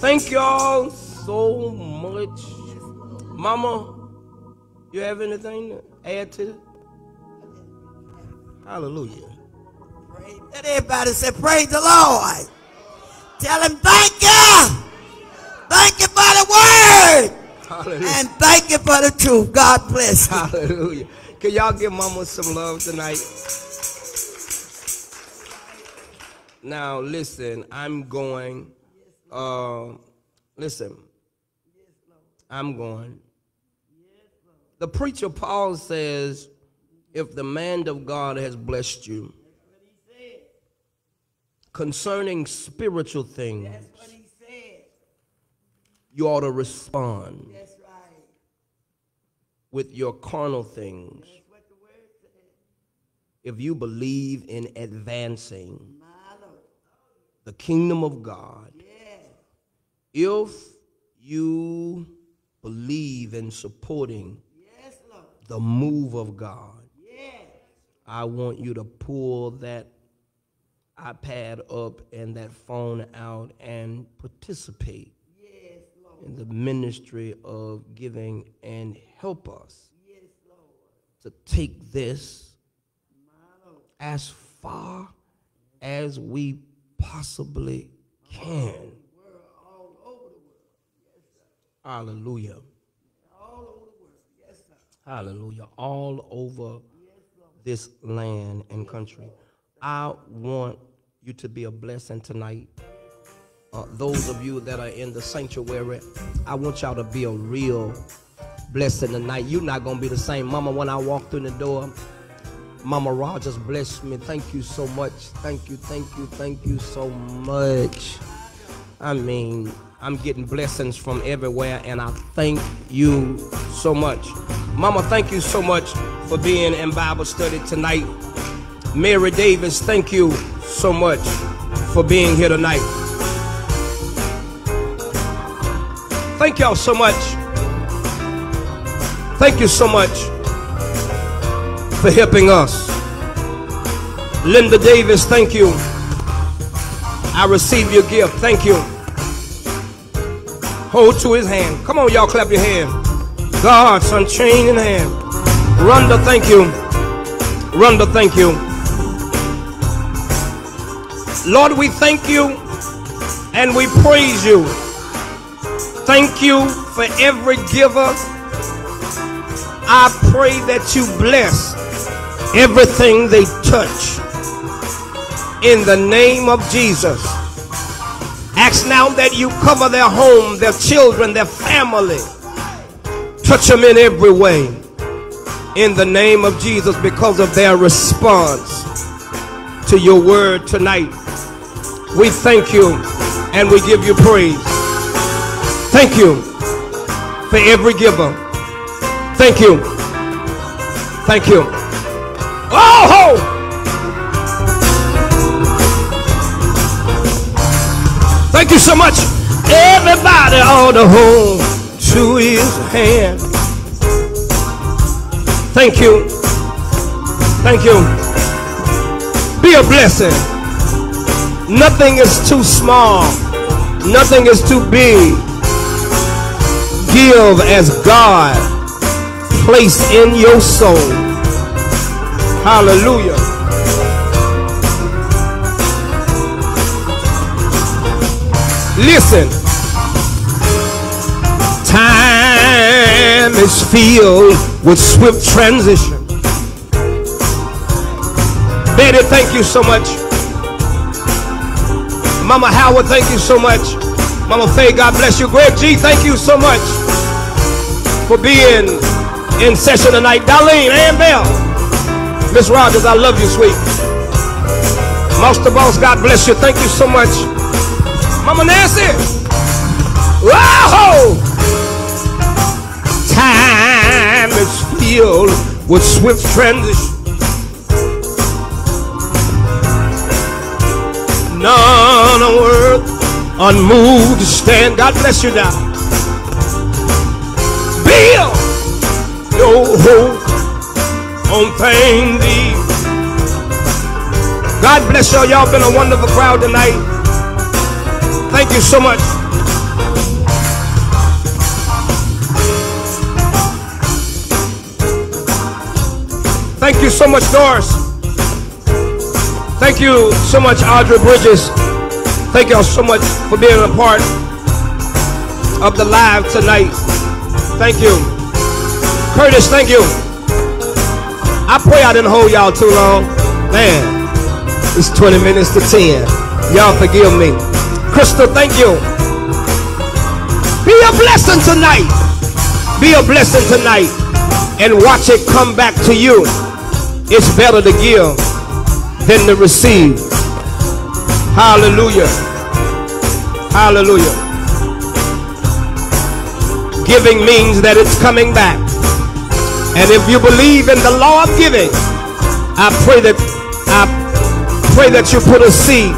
Thank y'all so much. Mama, you have anything to add to it? Hallelujah. Let everybody say, Praise the Lord. Tell him, Thank you. Thank you for the word. Hallelujah. And thank you for the truth. God bless you. Hallelujah. Can y'all give mama some love tonight? Now listen, I'm going. Uh, listen, I'm going. The preacher Paul says, if the man of God has blessed you concerning spiritual things, That's what he said. you ought to respond right. with your carnal things. That's what the word said. If you believe in advancing the kingdom of God, Yes. if you believe in supporting Yes, the move of God, Yes. I want you to pull that iPad up and that phone out and participate Yes, in the ministry of giving and help us Yes, to take this as far as we possibly can. Sir. Hallelujah. All over. Yes. Hallelujah. All over this land and country. I want you to be a blessing tonight. Uh, those of you that are in the sanctuary, I want y'all to be a real blessing tonight. You're not going to be the same. Mama, when I walk through the door, Mama Rogers blessed me. Thank you so much. Thank you, thank you, thank you so much. I mean, I'm getting blessings from everywhere, and I thank you so much. Mama, thank you so much for being in Bible study tonight. Mary Davis, thank you so much for being here tonight. Thank y'all so much. Thank you so much for helping us. Linda Davis, thank you. I receive your gift. Thank you. Hold to his hand. Come on, y'all, clap your hand. God's unchanging hand. Rhonda, thank you. Rhonda, thank you. Lord, we thank you and we praise you. Thank you for every giver. I pray that you bless everything they touch. In the name of Jesus. Ask now that you cover their home, their children, their family. Touch them in every way. In the name of Jesus, because of their response to your word tonight. We thank you and we give you praise. Thank you for every giver. Thank you. Thank you. Oh! Thank you so much. Everybody ought to hold to his hand. Thank you. Thank you. Be a blessing. Nothing is too small. Nothing is too big. Give as God placed in your soul. Hallelujah. Listen. Time is filled with swift transition. Betty, thank you so much. Mama Howard, thank you so much. Mama Faye, God bless you. Greg G, thank you so much for being in session tonight. Darlene Ann Bell. Miss Rogers, I love you, sweet. Master Boss, God bless you. Thank you so much. Mama Nancy. Whoa! Time is filled with swift transition. Earth unmoved stand. God bless you now. Build your hope on things these. God bless y'all. Y'all been a wonderful crowd tonight. Thank you so much. Thank you so much, Doris. Thank you so much, Audrey Bridges. Thank y'all so much for being a part of the live tonight. Thank you. Curtis, thank you. I pray I didn't hold y'all too long. Man, it's 20 minutes to 10. Y'all forgive me. Crystal, thank you. Be a blessing tonight. Be a blessing tonight. And watch it come back to you. It's better to give than to receive. Hallelujah. Hallelujah. Giving means that it's coming back. And if you believe in the law of giving, I pray that I pray that you put a seed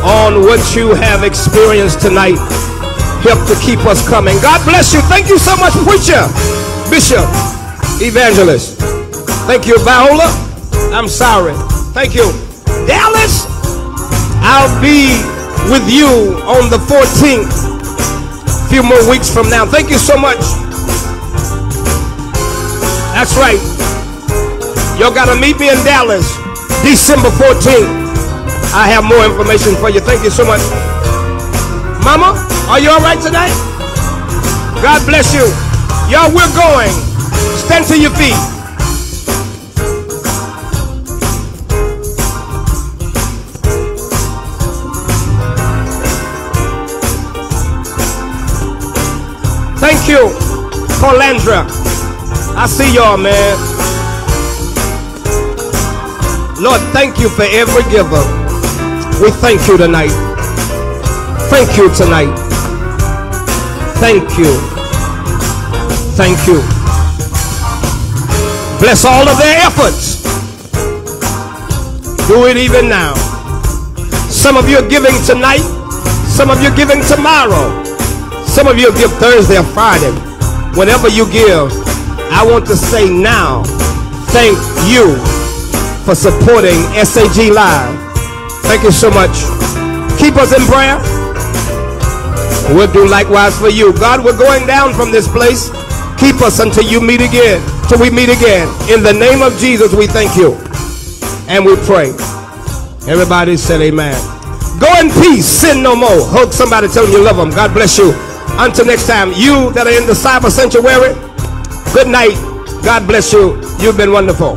on what you have experienced tonight. Help to keep us coming. God bless you. Thank you so much, preacher, bishop, evangelist. Thank you, Viola. I'm sorry. Thank you. Dallas, I'll be with you on the 14th. A few more weeks from now. Thank you so much. That's right. Y'all got to meet me in Dallas December 14th. I have more information for you. Thank you so much. Mama, are you all right tonight? God bless you. Y'all, we're going. Stand to your feet. Thank you, Colandra. I see y'all, man. Lord, thank you for every giver. We thank you tonight. Thank you tonight. Thank you. Thank you. Bless all of their efforts. Do it even now. Some of you are giving tonight. Some of you are giving tomorrow. Some of you give Thursday or Friday. Whatever you give, I want to say now, thank you for supporting SAG Live. Thank you so much. Keep us in prayer. We'll do likewise for you. God, we're going down from this place. Keep us until you meet again, till we meet again. In the name of Jesus, we thank you. And we pray. Everybody said amen. Go in peace. Sin no more. Hug somebody, tell them you love them. God bless you. Until next time, you that are in the cyber sanctuary, good night. God bless you. You've been wonderful.